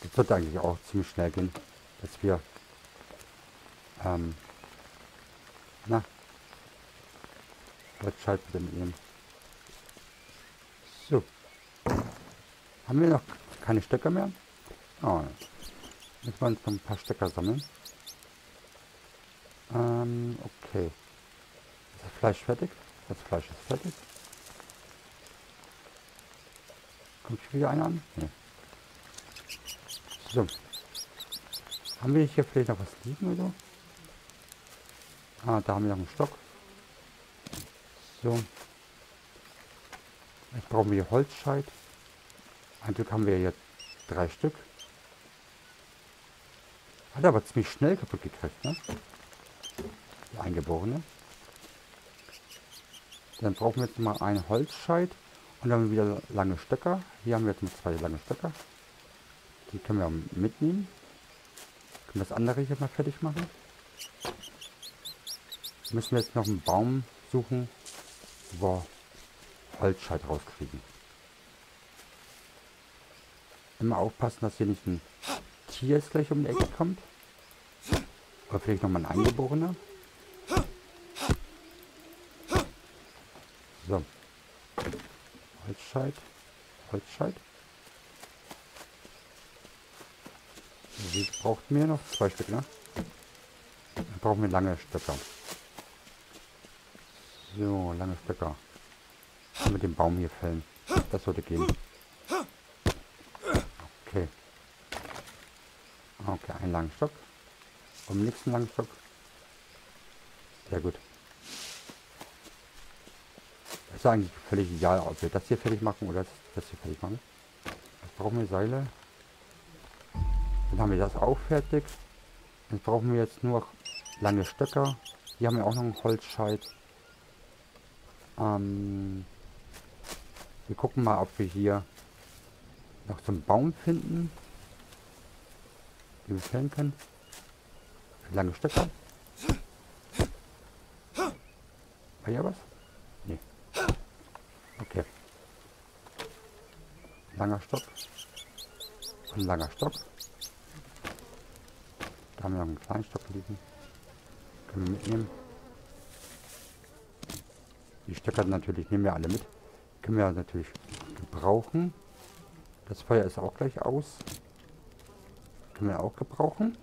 Das wird eigentlich auch ziemlich schnell gehen, dass wir ähm, na Holzscheit bitte mitnehmen. So. Haben wir noch keine Stöcker mehr? Oh. Müssen wir uns noch ein paar Stöcker sammeln. Ähm, okay. Ist das Fleisch fertig? Das Fleisch ist fertig. Kommt hier wieder einer an? Nee. So. Haben wir hier vielleicht noch was liegen oder Ah, da haben wir noch einen Stock. So. Jetzt brauchen wir Holzscheit. Ein Stück haben wir jetzt drei Stück. Hat aber ziemlich schnell kaputt gekriegt, ne? Die Eingeborene. Dann brauchen wir jetzt mal einen Holzscheit. Und dann wieder lange Stöcker. Hier haben wir jetzt mal zwei lange Stöcker. Die können wir mitnehmen. Können das andere hier mal fertig machen. Müssen wir jetzt noch einen Baum suchen, wo wir Holzscheit rauskriegen. Immer aufpassen, dass hier nicht ein Tier jetzt gleich um die Ecke kommt. Oder vielleicht noch mal ein Eingeborener. So. Holzscheit. Holzscheit. Wie braucht mir noch? Zwei Stück, ne? Dann brauchen wir lange Stöcker. So, lange Stöcker. Mit dem Baum hier fällen. Das sollte gehen. Okay. Okay, einen langen Stock. Und nächsten langen Stock. Sehr gut. Das ist eigentlich völlig egal, ob wir das hier fertig machen oder das hier fertig machen. Jetzt brauchen wir Seile. Dann haben wir das auch fertig. Jetzt brauchen wir jetzt nur lange Stöcker. Hier haben wir auch noch einen Holzscheit. Ähm, wir gucken mal, ob wir hier noch so einen Baum finden, den wir fällen können. Lange Stöcke. War hier was? Nee. Okay. Langer Stock. Ein langer Stock. Da haben wir noch einen kleinen Stock liegen. Können wir mitnehmen. Die Stöcker natürlich nehmen wir alle mit. Können wir natürlich gebrauchen. Das Feuer ist auch gleich aus. Können wir auch gebrauchen.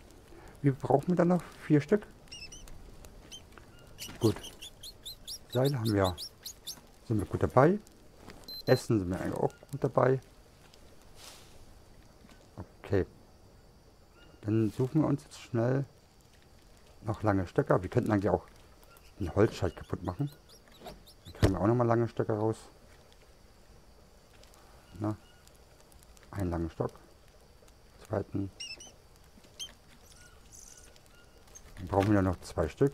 Wie brauchen wir dann noch? Vier Stück? Gut. Seil haben wir. Sind wir gut dabei. Essen sind wir eigentlich auch gut dabei. Okay. Dann suchen wir uns jetzt schnell noch lange Stöcker. Wir könnten eigentlich auch den Holzscheit kaputt machen. Kriegen wir auch nochmal lange Stöcke raus. Na, einen langen Stock. Zweiten. Dann brauchen wir noch zwei Stück.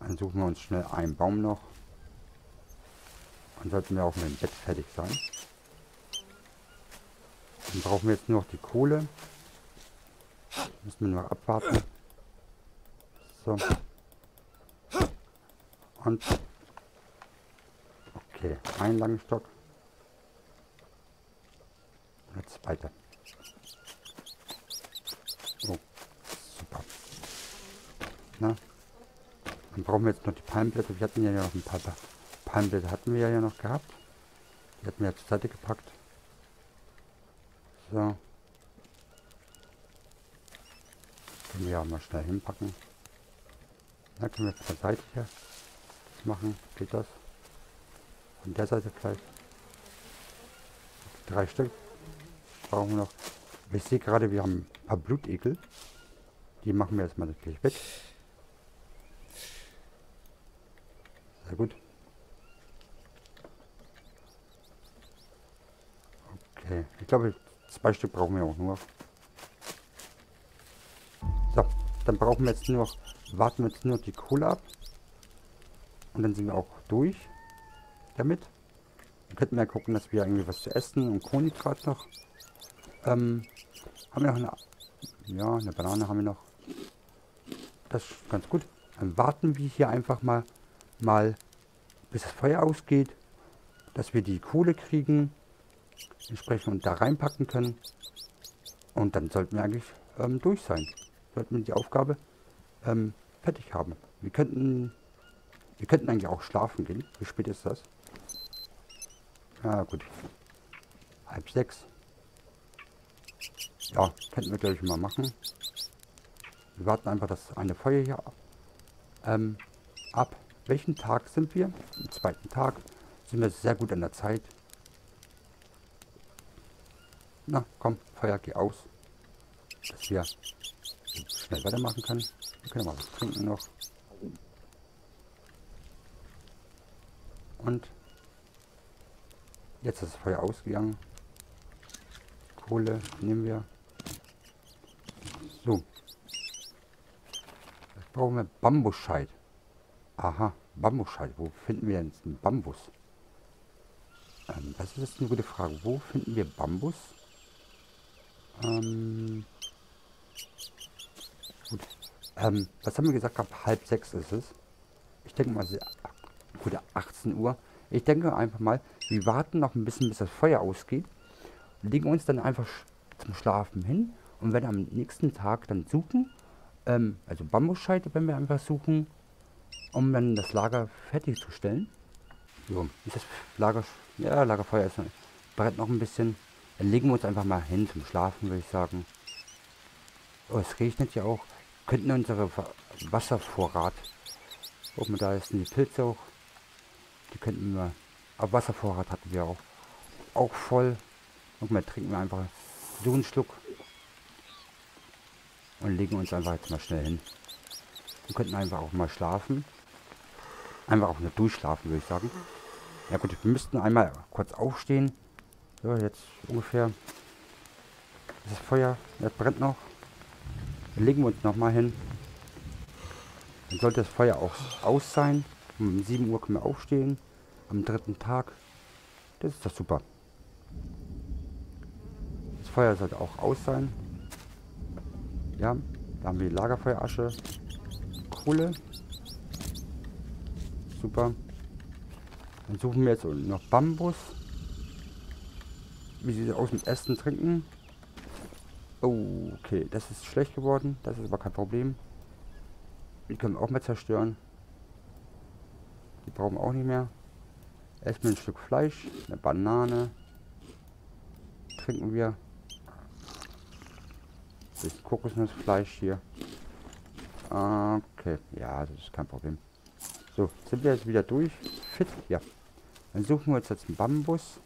Dann suchen wir uns schnell einen Baum noch. Dann sollten wir auch mit dem Bett fertig sein. Dann brauchen wir jetzt nur noch die Kohle. Müssen wir nur abwarten. So. Und okay, ein langen Stock. Jetzt weiter. Na? Dann brauchen wir jetzt noch die Palmblätter. Wir hatten ja noch ein paar Palmblätter hatten wir ja noch gehabt. Die hatten wir ja zur Seite gepackt. So. Können wir ja mal schnell hinpacken. Da können wir von der Seite hier das machen. Geht das? Von der Seite gleich. Drei Stück brauchen wir noch. Ich sehe gerade, wir haben ein paar Blutegel. Die machen wir jetzt mal natürlich weg. Sehr gut. Okay, ich glaube, zwei Stück brauchen wir auch nur. So, dann brauchen wir jetzt nur noch, warten wir jetzt nur die Kohle ab. Und dann sind wir auch durch damit. Dann könnten wir gucken, dass wir irgendwie was zu essen und Kohlenhydrat noch. Ähm, haben wir noch eine, ja, eine Banane haben wir noch. Das ist ganz gut. Dann warten wir hier einfach mal, mal bis das Feuer ausgeht, dass wir die Kohle kriegen, entsprechend da reinpacken können. Und dann sollten wir eigentlich ähm, durch sein. Sollten wir die Aufgabe ähm, fertig haben. Wir könnten, wir könnten eigentlich auch schlafen gehen. Wie spät ist das? Ja gut. Halb sechs. Ja, könnten wir glaube ich mal machen. Wir warten einfach das eine Feuer hier ähm, ab. Welchen Tag sind wir? Am zweiten Tag sind wir sehr gut an der Zeit. Na, komm, Feuer, geh aus. Dass wir schnell weitermachen können. Wir können mal was trinken noch. Und jetzt ist das Feuer ausgegangen. Kohle nehmen wir. So. Jetzt brauchen wir Bambusscheit. Aha, Bambusscheit. Wo finden wir denn einen Bambus? Ähm, das ist eine gute Frage. Wo finden wir Bambus? Ähm, gut. Ähm, was haben wir gesagt? Ab halb sechs ist es. Ich denke mal, gut, 18 Uhr. Ich denke einfach mal, wir warten noch ein bisschen, bis das Feuer ausgeht. Legen uns dann einfach zum Schlafen hin und werden am nächsten Tag dann suchen. Ähm, also Bambusscheite wenn wir einfach suchen, um dann das Lager fertigzustellen. So, ist das Lager, ja, Lagerfeuer ist, brennt noch ein bisschen. Dann legen wir uns einfach mal hin zum Schlafen, würde ich sagen. Oh, es regnet ja auch. Könnten unsere Wasservorrat. Mal, da ist die Pilze auch. Die könnten wir. Aber Wasservorrat hatten wir auch. Auch voll. Guck mal, trinken wir einfach so einen Schluck. Und legen uns einfach jetzt mal schnell hin. Wir könnten einfach auch mal schlafen. Einfach auch nur durchschlafen, würde ich sagen. Ja gut, wir müssten einmal kurz aufstehen. So, jetzt ungefähr. Das Feuer, das brennt noch. Dann legen wir uns nochmal hin. Dann sollte das Feuer auch aus sein. Um 7 Uhr können wir aufstehen. Am dritten Tag. Das ist doch super. Das Feuer sollte auch aus sein. Ja, da haben wir Lagerfeuerasche. Kohle. Super. Dann suchen wir jetzt noch Bambus wie sie aus dem Essen trinken. Oh, okay, das ist schlecht geworden. Das ist aber kein Problem. Die können wir auch mal zerstören. Die brauchen wir auch nicht mehr. Erstmal ein Stück Fleisch, eine Banane. Trinken wir. Bisschen Kokosnussfleisch hier. Okay, ja, das ist kein Problem. So, sind wir jetzt wieder durch? Fit? Ja. Dann suchen wir uns jetzt einen Bambus.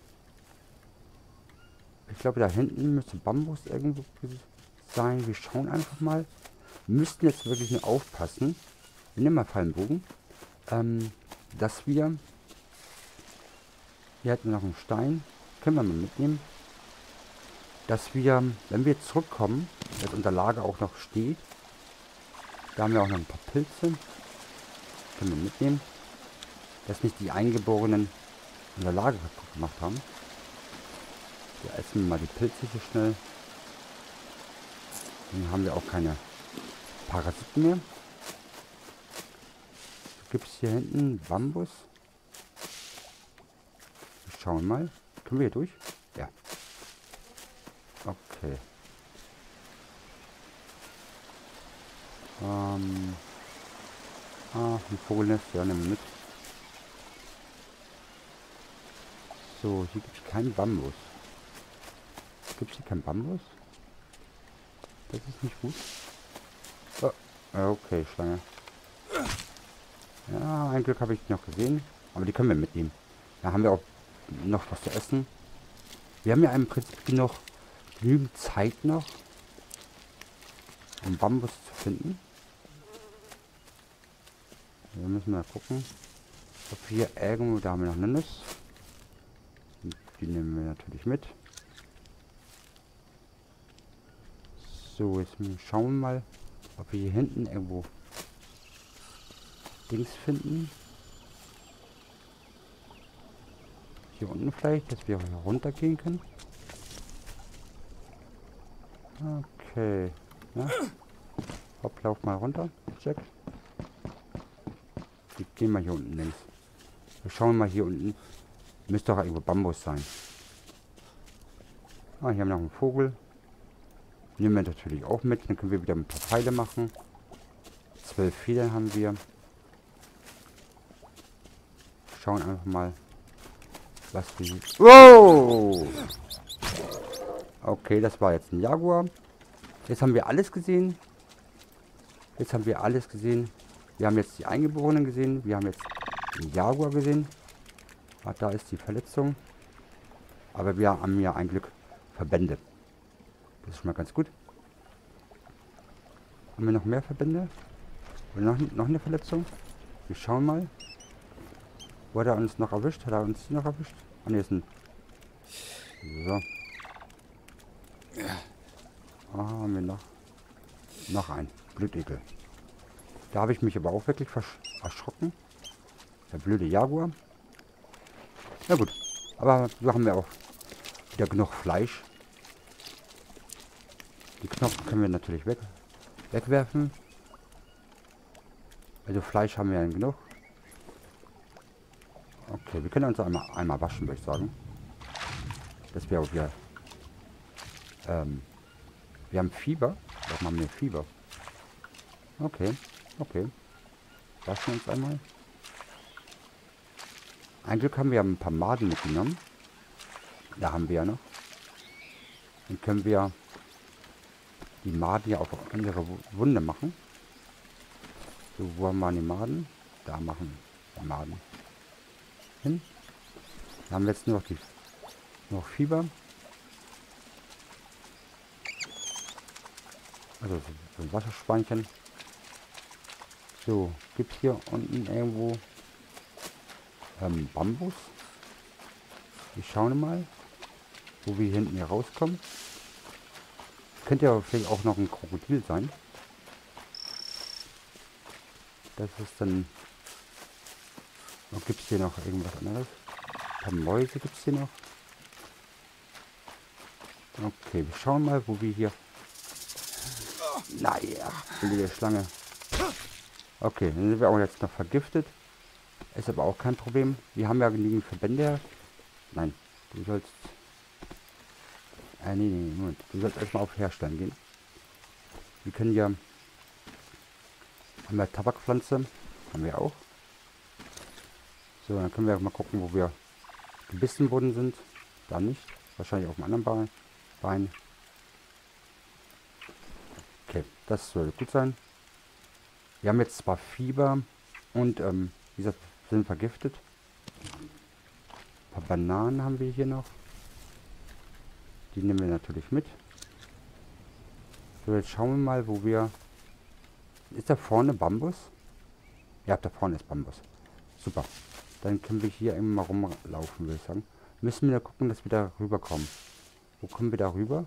Ich glaube, da hinten müsste Bambus irgendwo sein. Wir schauen einfach mal. Wir müssten jetzt wirklich nur aufpassen. Wir nehmen mal Fallenbogen. Ähm, dass wir... Hier hatten wir noch einen Stein. Können wir mal mitnehmen. Dass wir, wenn wir zurückkommen, dass unser Lager auch noch steht. Da haben wir auch noch ein paar Pilze. Können wir mitnehmen. Dass nicht die Eingeborenen unser Lager kaputt gemacht haben. Wir essen mal die Pilze hier schnell. Dann haben wir auch keine Parasiten mehr. Gibt es hier hinten Bambus? Schauen mal. Können wir hier durch? Ja. Okay. Ähm, Ah, ein Vogelnest, ja, nehmen wir mit. So, hier gibt es keinen Bambus. Gibt es hier keinen Bambus? Das ist nicht gut. Oh, okay, Schlange. Ja, ein Glück habe ich noch gesehen. Aber die können wir mitnehmen. Da haben wir auch noch was zu essen. Wir haben ja im Prinzip noch genügend Zeit noch, um Bambus zu finden. Wir müssen mal gucken, ob hier irgendwo, da noch eine Nuss. Die nehmen wir natürlich mit. So, jetzt schauen wir mal, ob wir hier hinten irgendwo Dings finden. Hier unten vielleicht, dass wir runtergehen können. Okay. Ja. Hopp, lauf mal runter. Check. Wir gehen mal hier unten links. Wir schauen mal hier unten. Müsste doch irgendwo Bambus sein. Ah, hier haben wir noch einen Vogel. Nehmen wir natürlich auch mit. Dann können wir wieder ein paar Pfeile machen. Zwölf Federn haben wir. Schauen einfach mal, was wir... Wow! Okay, das war jetzt ein Jaguar. Jetzt haben wir alles gesehen. Jetzt haben wir alles gesehen. Wir haben jetzt die Eingeborenen gesehen. Wir haben jetzt den Jaguar gesehen. Ah, da ist die Verletzung. Aber wir haben ja ein Glück Verbände. Das ist schon mal ganz gut. Haben wir noch mehr Verbände? Oder noch, noch eine Verletzung? Wir schauen mal. Hat er uns noch erwischt? Hat er uns noch erwischt? Ah ne, ist ein... So. Ah, haben wir noch. Noch ein. Blutegel. Da habe ich mich aber auch wirklich erschrocken. Der blöde Jaguar. Na gut. Aber so haben wir auch wieder genug Fleisch. Die Knochen können wir natürlich weg, wegwerfen. Also Fleisch haben wir ja genug. Okay, wir können uns einmal, einmal waschen, würde ich sagen. Das wäre auch wieder... Ähm, wir haben Fieber. Warum haben wir Fieber? Okay, okay. Waschen wir uns einmal. Ein Glück haben wir ein paar Maden mitgenommen. Da haben wir ja noch. Dann können wir die Maden ja auf unsere Wunde machen. So, wo haben wir die Maden? Da machen die Maden hin. Da haben wir jetzt nur noch die noch Fieber. Also so ein Wasserspeichern. So, gibt es hier unten irgendwo ähm, Bambus? Wir schauen mal, wo wir hinten hier rauskommen. Könnte ja vielleicht auch noch ein Krokodil sein. Das ist dann... Gibt es hier noch irgendwas anderes? Ein paar Mäuse gibt es hier noch. Okay, wir schauen mal, wo wir hier... Naja, blöde Schlange. Okay, dann sind wir auch jetzt noch vergiftet. Ist aber auch kein Problem. Wir haben ja genügend Verbände. Nein, du sollst äh, nee, nee, Moment. Du sollst erstmal auf Herstellen gehen. Wir können ja... Haben wir Tabakpflanze. Haben wir auch. So, dann können wir mal gucken, wo wir gebissen worden sind. Da nicht. Wahrscheinlich auf dem anderen Bein. Okay, das soll gut sein. Wir haben jetzt zwar Fieber und, ähm, wie sind vergiftet. Ein paar Bananen haben wir hier noch. Die nehmen wir natürlich mit. So, jetzt schauen wir mal, wo wir... Ist da vorne Bambus? Ja, da vorne ist Bambus. Super. Dann können wir hier immer rumlaufen, würde ich sagen. Müssen wir gucken, dass wir da rüberkommen. Wo kommen wir da rüber?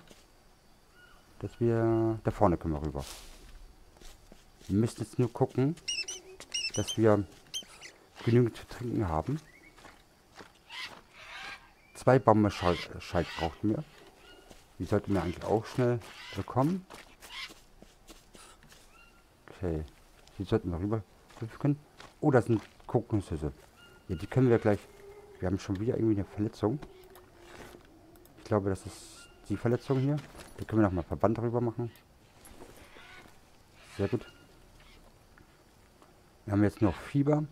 Dass wir... Da vorne können wir rüber. Wir müssen jetzt nur gucken, dass wir genügend zu trinken haben. Zwei Baumbescheid brauchten wir. Die sollten wir eigentlich auch schnell bekommen. Okay. Die sollten wir rüber können. Oh, das sind Kokosnüsse. Ja, die können wir gleich... Wir haben schon wieder irgendwie eine Verletzung. Ich glaube, das ist die Verletzung hier. Da können wir nochmal Verband drüber machen. Sehr gut. Wir haben jetzt noch Fieber.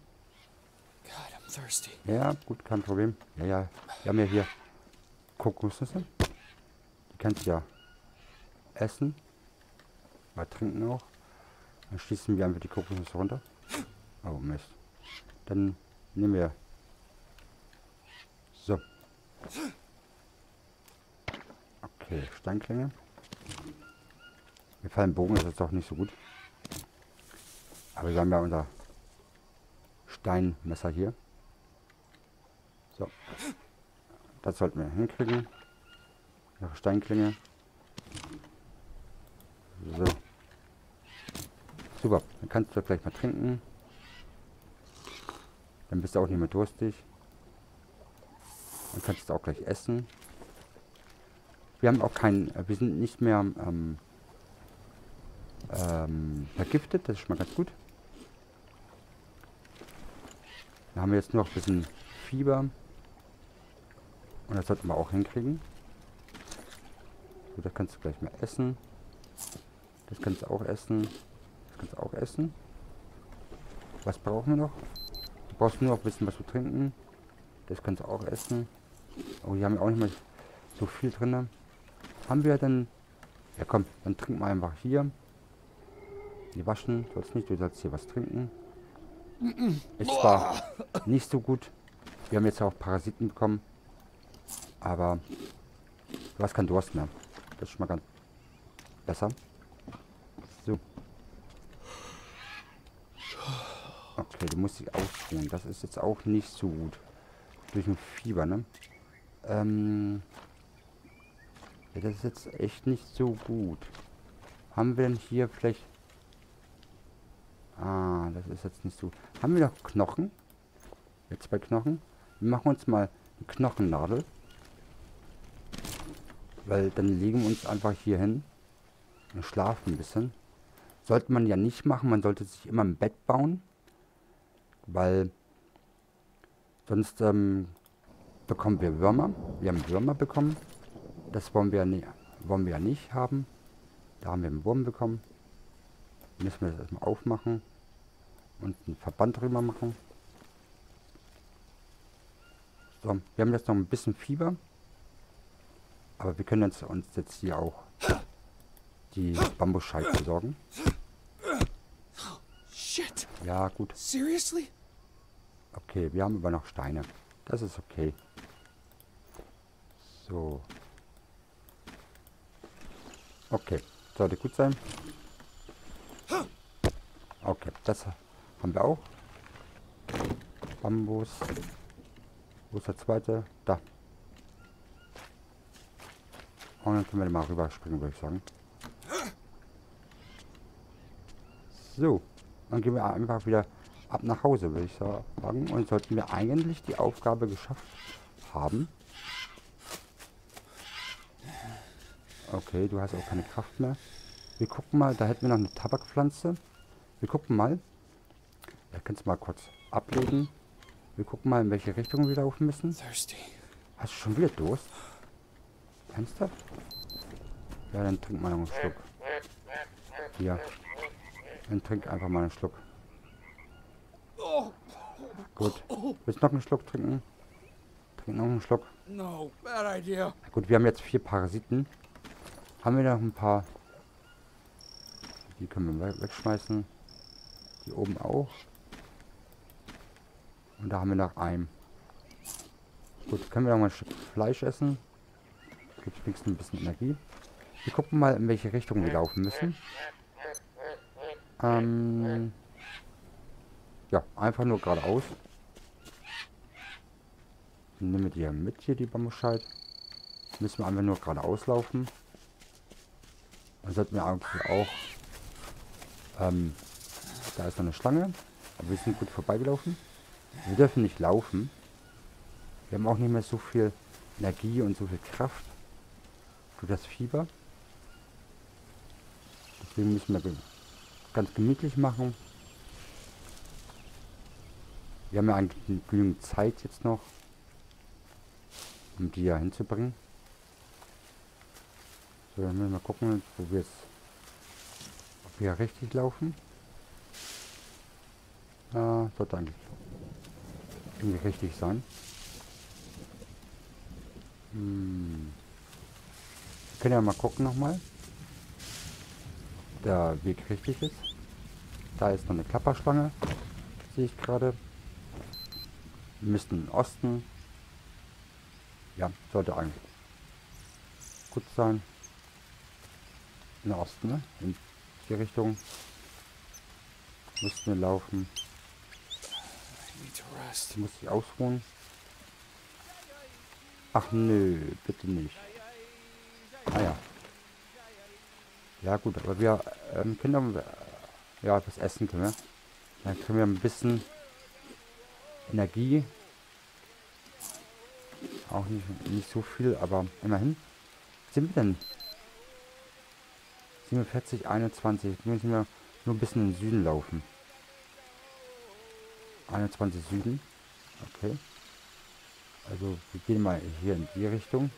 God, I'm thirsty. Ja, gut, kein Problem. Ja, ja. Wir haben ja hier Kokosnüsse. Die kannst du ja essen. Mal trinken auch. Dann schließen wir einfach die Kokosnüsse runter. Oh Mist. Dann nehmen wir. So. Okay, Steinklinge. Mir fallen Bogen, ist jetzt auch nicht so gut. Aber wir haben ja unser Steinmesser hier. So. Das sollten wir hinkriegen. Noch Steinklinge. So. Super. Dann kannst du gleich mal trinken. Dann bist du auch nicht mehr durstig. Dann kannst du auch gleich essen. Wir haben auch kein, wir sind nicht mehr ähm, ähm, vergiftet, das ist schon mal ganz gut. Dann haben wir jetzt noch ein bisschen Fieber. Und das sollten wir auch hinkriegen. So, das kannst du gleich mal essen. Das kannst du auch essen. Das kannst du auch essen. Was brauchen wir noch? Du brauchst nur noch ein bisschen was zu trinken. Das kannst du auch essen. Oh, hier haben wir auch nicht mehr so viel drin. Haben wir denn... Ja komm, dann trinken wir einfach hier. Die waschen, sollst nicht, du sollst hier was trinken. Ist zwar nicht so gut. Wir haben jetzt auch Parasiten bekommen. Aber du hast keinen Durst mehr. Das ist schon mal ganz besser. So. Okay, du musst dich ausruhen. Das ist jetzt auch nicht so gut. Durch ein Fieber, ne? Ähm. Ja, das ist jetzt echt nicht so gut. Haben wir denn hier vielleicht... Ah, das ist jetzt nicht so... Haben wir noch Knochen? Jetzt zwei Knochen. Wir machen uns mal eine Knochennadel. Weil dann legen wir uns einfach hier hin und schlafen ein bisschen. Sollte man ja nicht machen. Man sollte sich immer im Bett bauen. Weil sonst ähm, bekommen wir Würmer. Wir haben Würmer bekommen. Das wollen wir, nie, wollen wir ja nicht haben. Da haben wir einen Wurm bekommen. Müssen wir das erstmal aufmachen. Und einen Verband drüber machen. So, wir haben jetzt noch ein bisschen Fieber. Aber wir können jetzt, uns jetzt hier auch die Bambusscheibe besorgen. Shit. Ja, gut. Seriously? Okay, wir haben aber noch Steine. Das ist okay. So. Okay, sollte gut sein. Okay, das haben wir auch. Bambus. Wo ist der zweite? Da. Und dann können wir mal rüberspringen, würde ich sagen. So. Dann gehen wir einfach wieder ab nach Hause, würde ich sagen. Und sollten wir eigentlich die Aufgabe geschafft haben. Okay, du hast auch keine Kraft mehr. Wir gucken mal, da hätten wir noch eine Tabakpflanze. Wir gucken mal. Da kannst du mal kurz ablegen. Wir gucken mal, in welche Richtung wir laufen müssen. Thirsty. Hast du schon wieder Durst? Ernsthaft? Ja, dann trink mal einen Schluck. Hier. Dann trink einfach mal einen Schluck. Gut. Willst du noch einen Schluck trinken? Trink noch einen Schluck. No, bad idea. Gut, wir haben jetzt vier Parasiten. Haben wir noch ein paar... Die können wir we- wegschmeißen. Die oben auch. Und da haben wir noch einen. Gut, können wir noch mal ein Stück Fleisch essen. Gibt wenigstens ein bisschen Energie. Wir gucken mal, in welche Richtung wir laufen müssen. Ähm... Ja, einfach nur geradeaus. Nehmen wir die mit hier, die Bambusscheit. Müssen wir einfach nur geradeaus laufen. Dann sollten wir eigentlich auch... Ähm, da ist noch eine Schlange. Aber wir sind gut vorbeigelaufen. Wir dürfen nicht laufen. Wir haben auch nicht mehr so viel Energie und so viel Kraft. Für das Fieber. Deswegen müssen wir ganz gemütlich machen. Wir haben ja eigentlich genügend Zeit jetzt noch, um die ja hinzubringen. So, dann müssen wir mal gucken, wo wir jetzt, ob wir richtig laufen. Ja, sollte eigentlich irgendwie richtig sein. Hm. Wir können ja mal gucken nochmal. Der Weg richtig ist. Da ist noch eine Klapperschlange. Sehe ich gerade. Wir müssten im Osten. Ja, sollte eigentlich gut sein. In der Osten, ne? In die Richtung. Müssten wir laufen. I need to rest. Muss ich ausruhen? Ach nö, bitte nicht. Ah ja. Gut, aber wir ähm, können äh, ja was essen können wir. Dann können wir ein bisschen Energie. Auch nicht, nicht so viel, aber immerhin. Sind wir denn? 47, 21. Müssen wir nur ein bisschen in den Süden laufen. 21 Süden. Okay. Also wir gehen mal hier in die Richtung.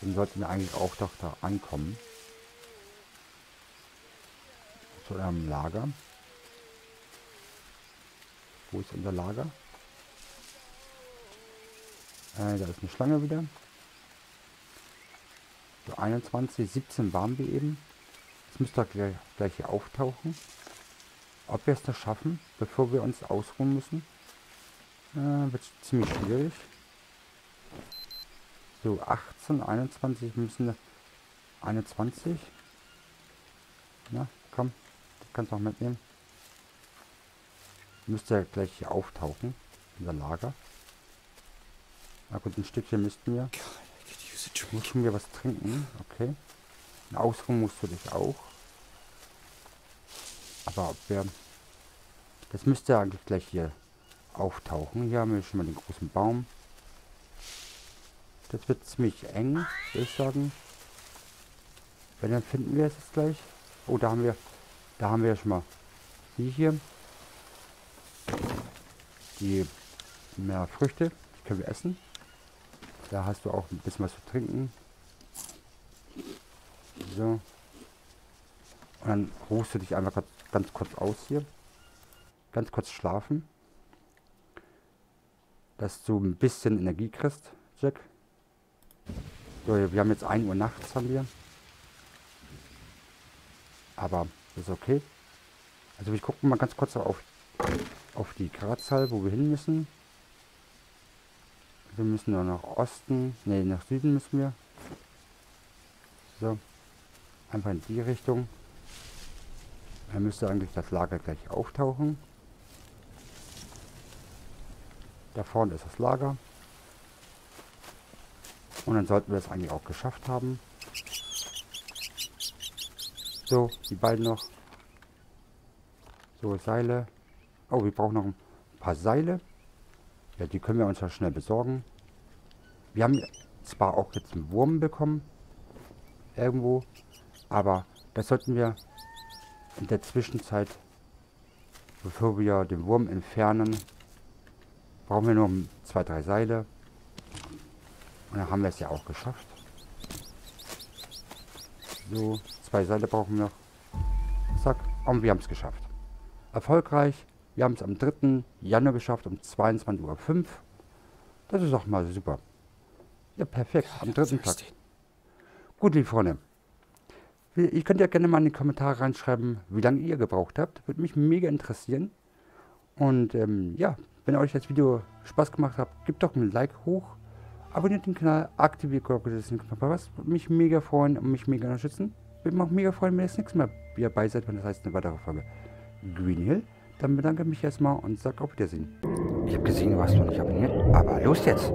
Dann sollten wir eigentlich auch doch da ankommen. Zu einem Lager. Wo ist unser Lager? Äh, da ist eine Schlange wieder. So 21, 17 waren wir eben. Das müsste gleich, gleich hier auftauchen. Ob wir es noch schaffen, bevor wir uns ausruhen müssen, äh, wird ziemlich schwierig. So, 18, 21 müssen wir... 21. Na, komm, du kannst auch mitnehmen. Müsste ja gleich hier auftauchen, unser Lager. Na gut, ein Stückchen müssten wir. Müssen wir was trinken, okay. Ausruhen musst du dich auch. Aber ob wir... Das müsste eigentlich gleich hier auftauchen. Hier haben wir schon mal den großen Baum. Das wird ziemlich eng, würde ich sagen. Wenn dann finden wir es jetzt gleich. Oh, da haben wir... Da haben wir schon mal die hier. Die mehr Früchte. Die können wir essen. Da hast du auch ein bisschen was zu trinken. So. Und dann ruhst du dich einfach grad ganz kurz aus hier. Ganz kurz schlafen. Dass du ein bisschen Energie kriegst, Jack. So, wir haben jetzt 1 Uhr nachts haben wir. Aber ist okay. Also wir gucken mal ganz kurz auf, auf die Gradzahl, wo wir hin müssen. Wir müssen nur nach Osten, ne, nach Süden müssen wir. So. Einfach in die Richtung. Dann müsste eigentlich das Lager gleich auftauchen. Da vorne ist das Lager. Und dann sollten wir es eigentlich auch geschafft haben. So, die beiden noch. So, Seile. Oh, wir brauchen noch ein paar Seile. Ja, die können wir uns ja schnell besorgen. Wir haben zwar auch jetzt einen Wurm bekommen. Irgendwo. Aber das sollten wir in der Zwischenzeit, bevor wir den Wurm entfernen, brauchen wir nur zwei, drei Seile. Und dann haben wir es ja auch geschafft. So, zwei Seile brauchen wir noch. Zack, und wir haben es geschafft. Erfolgreich. Wir haben es am 3. Januar geschafft um 22.05 Uhr. Das ist auch mal super. Ja, perfekt. Am dritten Tag. Gut, liebe Freunde. Ihr könnt ja gerne mal in die Kommentare reinschreiben, wie lange ihr gebraucht habt. Würde mich mega interessieren. Und ähm, ja, wenn euch das Video Spaß gemacht hat, gebt doch ein Like hoch. Abonniert den Kanal, aktiviert Glocke, das ist nicht verpasst. Würde mich mega freuen und mich mega unterstützen. Würde mich auch mega freuen, wenn ihr das nächste Mal wieder bei seid, wenn das heißt eine weitere Folge Green Hill. Dann bedanke ich mich erstmal und sage auf Wiedersehen. Ich habe gesehen, du hast noch nicht abonniert, aber los jetzt!